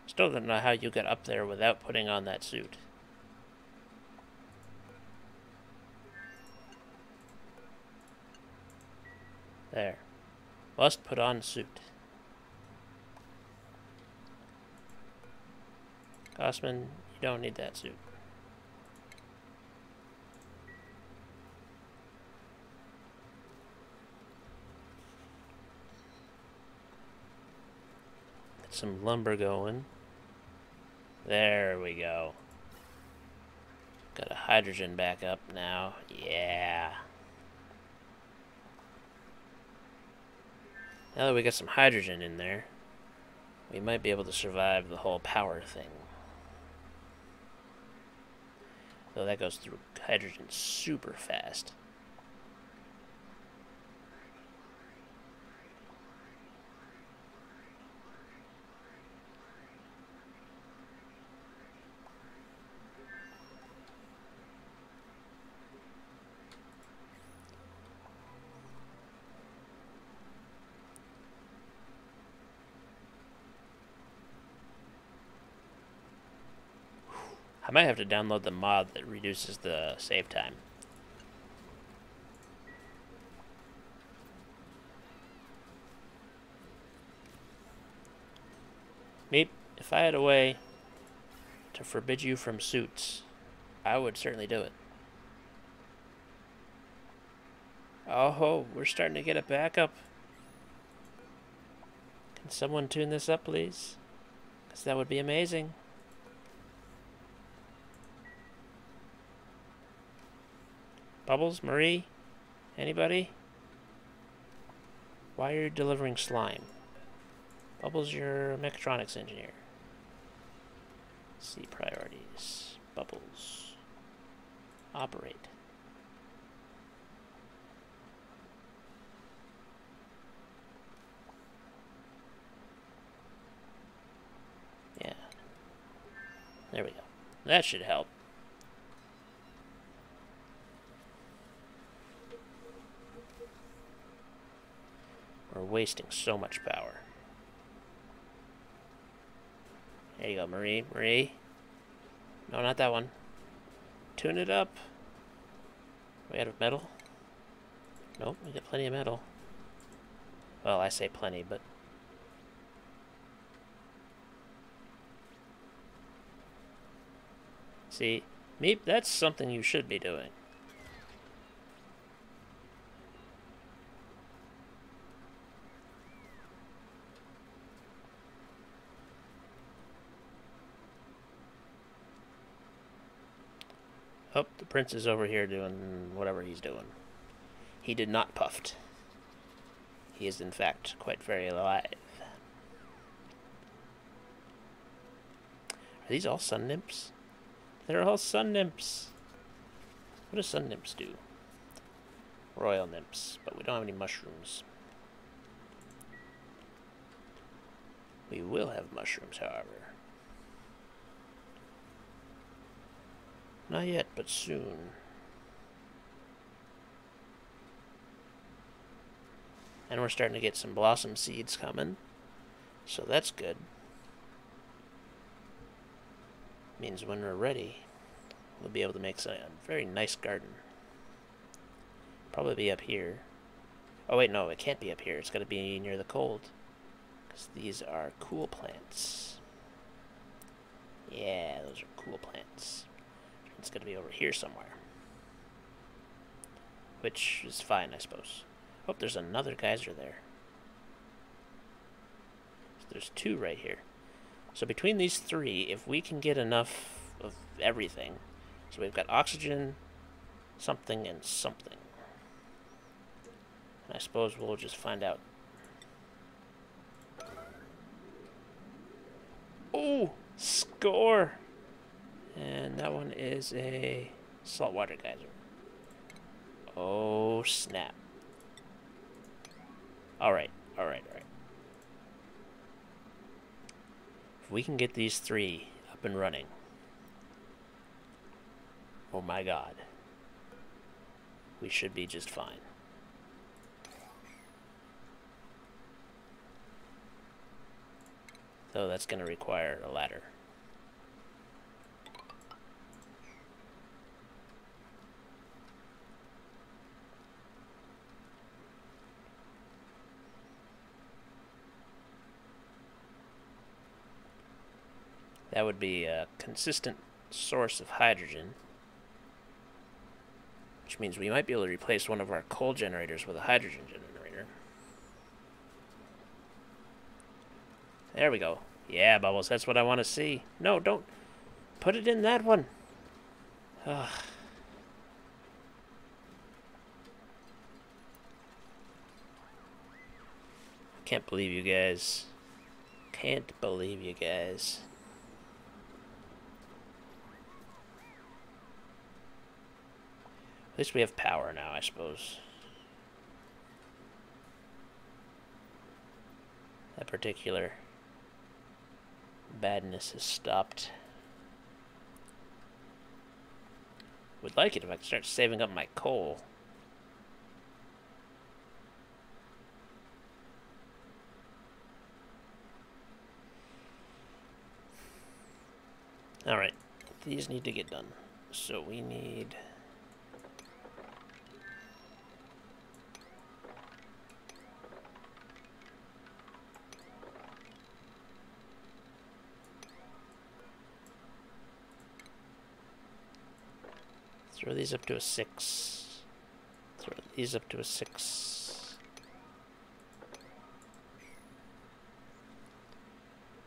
Still don't know how you get up there without putting on that suit. There. Must put on suit. Gossmann, you don't need that suit. Some lumber going. There we go. Got a hydrogen backup now. Yeah. Now that we got some hydrogen in there, we might be able to survive the whole power thing. Though that goes through hydrogen super fast. Might have to download the mod that reduces the save time. Meep, if I had a way to forbid you from suits, I would certainly do it. Oh, ho, we're starting to get a backup. Can someone tune this up, please? Because that would be amazing. Bubbles, Marie, anybody? Why are you delivering slime? Bubbles, you're a mechatronics engineer. See priorities. Bubbles. Operate. Yeah. There we go. That should help. We're wasting so much power. There you go, Marie. Marie. No, not that one. Tune it up. We out of metal? Nope, we got plenty of metal. Well, I say plenty, but... See, Meep, that's something you should be doing. Oh, the prince is over here doing whatever he's doing. He did not puffed. He is in fact quite very alive. Are these all sun nymphs? They're all sun nymphs. What do sun nymphs do? Royal nymphs, but we don't have any mushrooms. We will have mushrooms, however. Not yet, but soon. And we're starting to get some blossom seeds coming. So that's good. Means when we're ready, we'll be able to make a very nice garden. Probably be up here. Oh wait, no, it can't be up here. It's got to be near the cold. Because these are cool plants. Yeah, those are cool plants. It's going to be over here somewhere. Which is fine, I suppose. Oh, there's another geyser there. So there's two right here. So between these three, if we can get enough of everything, so we've got oxygen, something, and something. And I suppose we'll just find out. Oh, score! And that one is a saltwater geyser. Oh, snap. Alright, alright, alright. If we can get these three up and running, oh my god, we should be just fine. Though that's going to require a ladder. That would be a consistent source of hydrogen. Which means we might be able to replace one of our coal generators with a hydrogen generator. There we go. Yeah, Bubbles, that's what I want to see. No, don't. Put it in that one. Ugh. Can't believe you guys. Can't believe you guys. At least we have power now, I suppose. That particular badness has stopped. Would like it if I could start saving up my coal. Alright, these need to get done. So we need... Throw these up to a 6. Throw these up to a 6.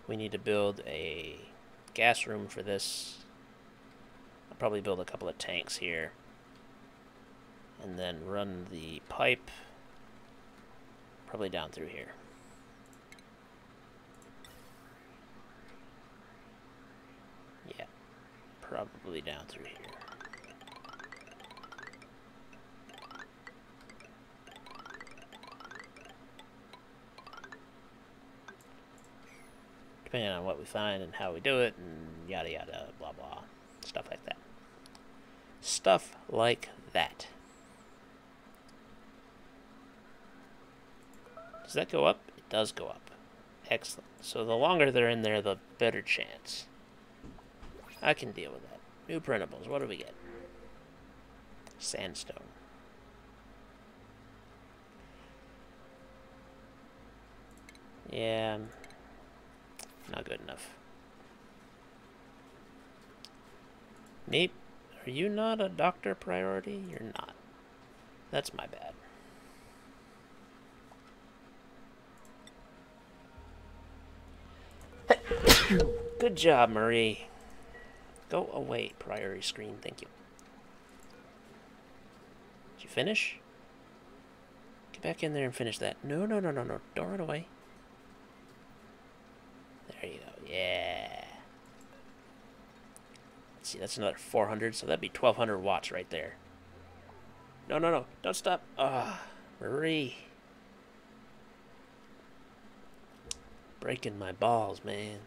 We need to build a gas room for this. I'll probably build a couple of tanks here. And then run the pipe probably down through here. Yeah, probably down through here. Depending on what we find and how we do it, and yada yada, blah blah, stuff like that. Stuff like that. Does that go up? It does go up. Excellent. So the longer they're in there, the better chance. I can deal with that. New printables. What do we get? Sandstone. Yeah, not good enough. Meep, are you not a doctor priority? You're not. That's my bad. Good job, Marie. Go away, priority screen. Thank you. Did you finish? Get back in there and finish that. No, no, no, no, no. Don't run away. You go. Yeah. Let's see, that's another 400, so that'd be 1200 watts right there. No, no, no. Don't stop. Ah, oh, Marie. Breaking my balls, man.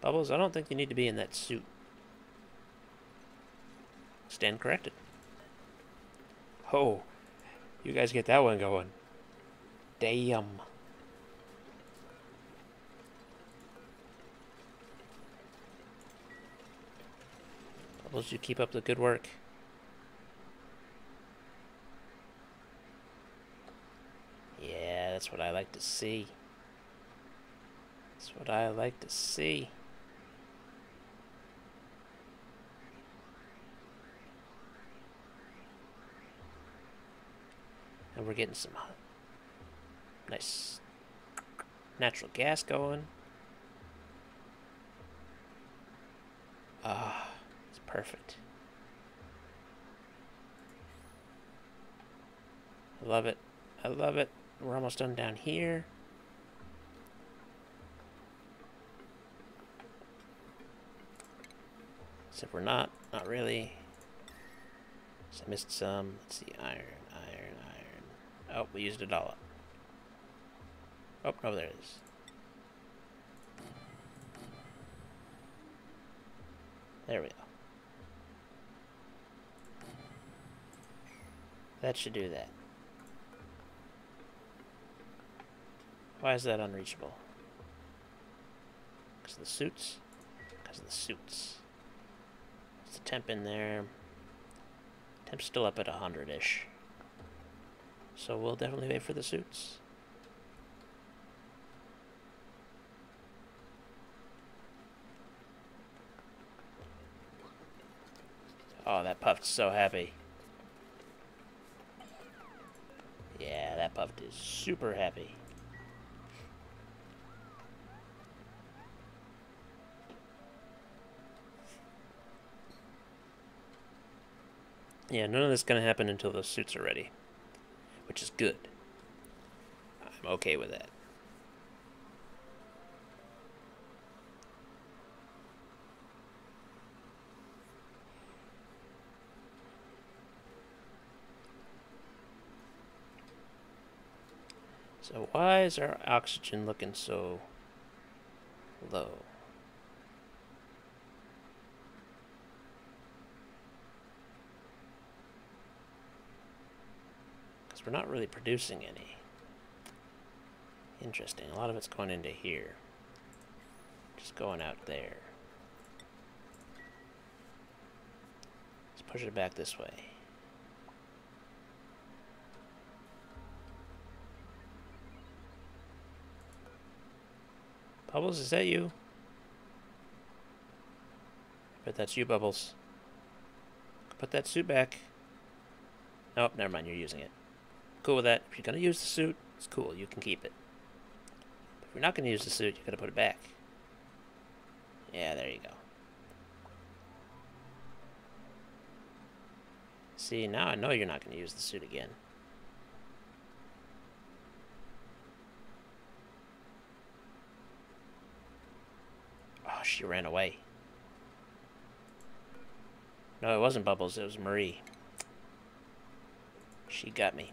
Bubbles, I don't think you need to be in that suit. Stand corrected. Oh, you guys get that one going. Damn. Bubbles, you keep up the good work. Yeah, that's what I like to see. That's what I like to see. And we're getting some nice natural gas going. Ah, it's perfect. I love it. I love it. We're almost done down here. Except we're not. Not really. So I missed some. Let's see. Iron. Oh, we used all up. Oh, no, there it is. There we go. That should do that. Why is that unreachable? Because of the suits? Because of the suits. What's the temp in there? Temp's still up at 100-ish. So we'll definitely wait for the suits. Oh, that puff's so happy. Yeah, that puff is super happy. Yeah, none of this is going to happen until the suits are ready which is good. I'm okay with that. So why is our oxygen looking so low? We're not really producing any. Interesting. A lot of it's going into here. Just going out there. Let's push it back this way. Bubbles, is that you? But that's you, Bubbles. Put that suit back. Oh, never mind, you're using it. Cool with that. If you're going to use the suit, it's cool, you can keep it. If you're not going to use the suit, you got to put it back. Yeah, there you go. See, now I know you're not going to use the suit again. Oh, she ran away. No, it wasn't Bubbles. It was Marie. She got me.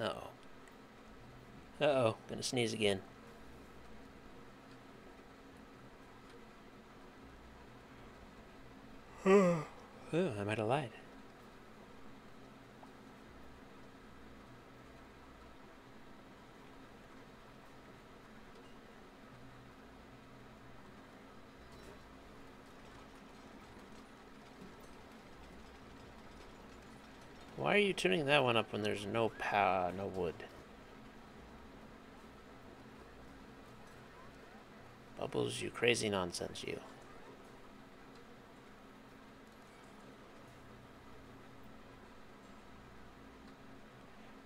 Uh-oh. Uh-oh. Gonna sneeze again. oh, I might have lied. Why are you tuning that one up when there's no power, no wood? You crazy nonsense, you.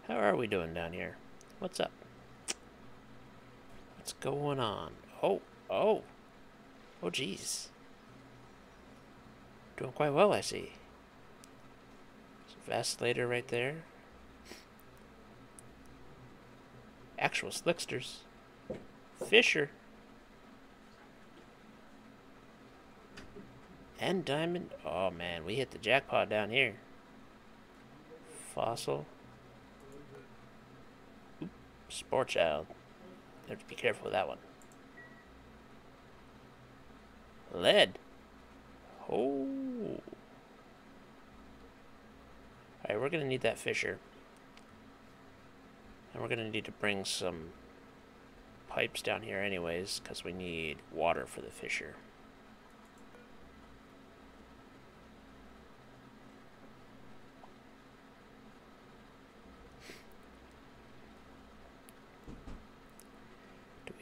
How are we doing down here? What's up? What's going on? Oh, oh. Oh, jeez. Doing quite well, I see. Vacillator right there. Actual slicksters. Fisher. And diamond. Oh man, we hit the jackpot down here. Fossil. Oop, Sporechid. Have to be careful with that one. Lead. Oh. Alright, we're going to need that fisher. And we're going to need to bring some pipes down here anyways, because we need water for the fisher.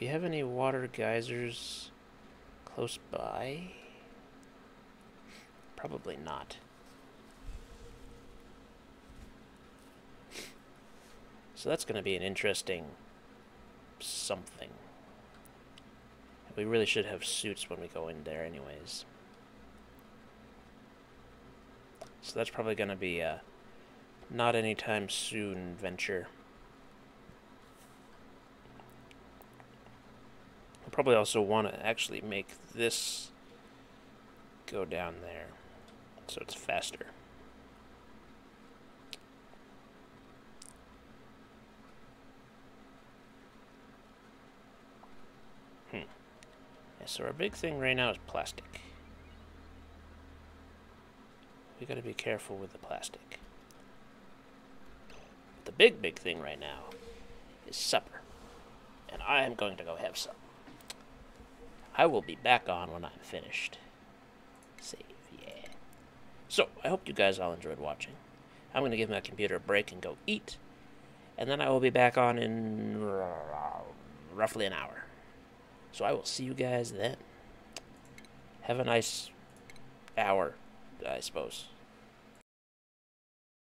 Do we have any water geysers close by? Probably not. So that's going to be an interesting something. We really should have suits when we go in there anyways. So that's probably going to be a not anytime soon venture. Probably also want to actually make this go down there so it's faster. Hmm. Yeah, so our big thing right now is plastic. We gotta be careful with the plastic. The big, big thing right now is supper. And I am going to go have some. I will be back on when I'm finished. Save, yeah. So, I hope you guys all enjoyed watching. I'm going to give my computer a break and go eat. And then I will be back on in roughly an hour. So I will see you guys then. Have a nice hour, I suppose.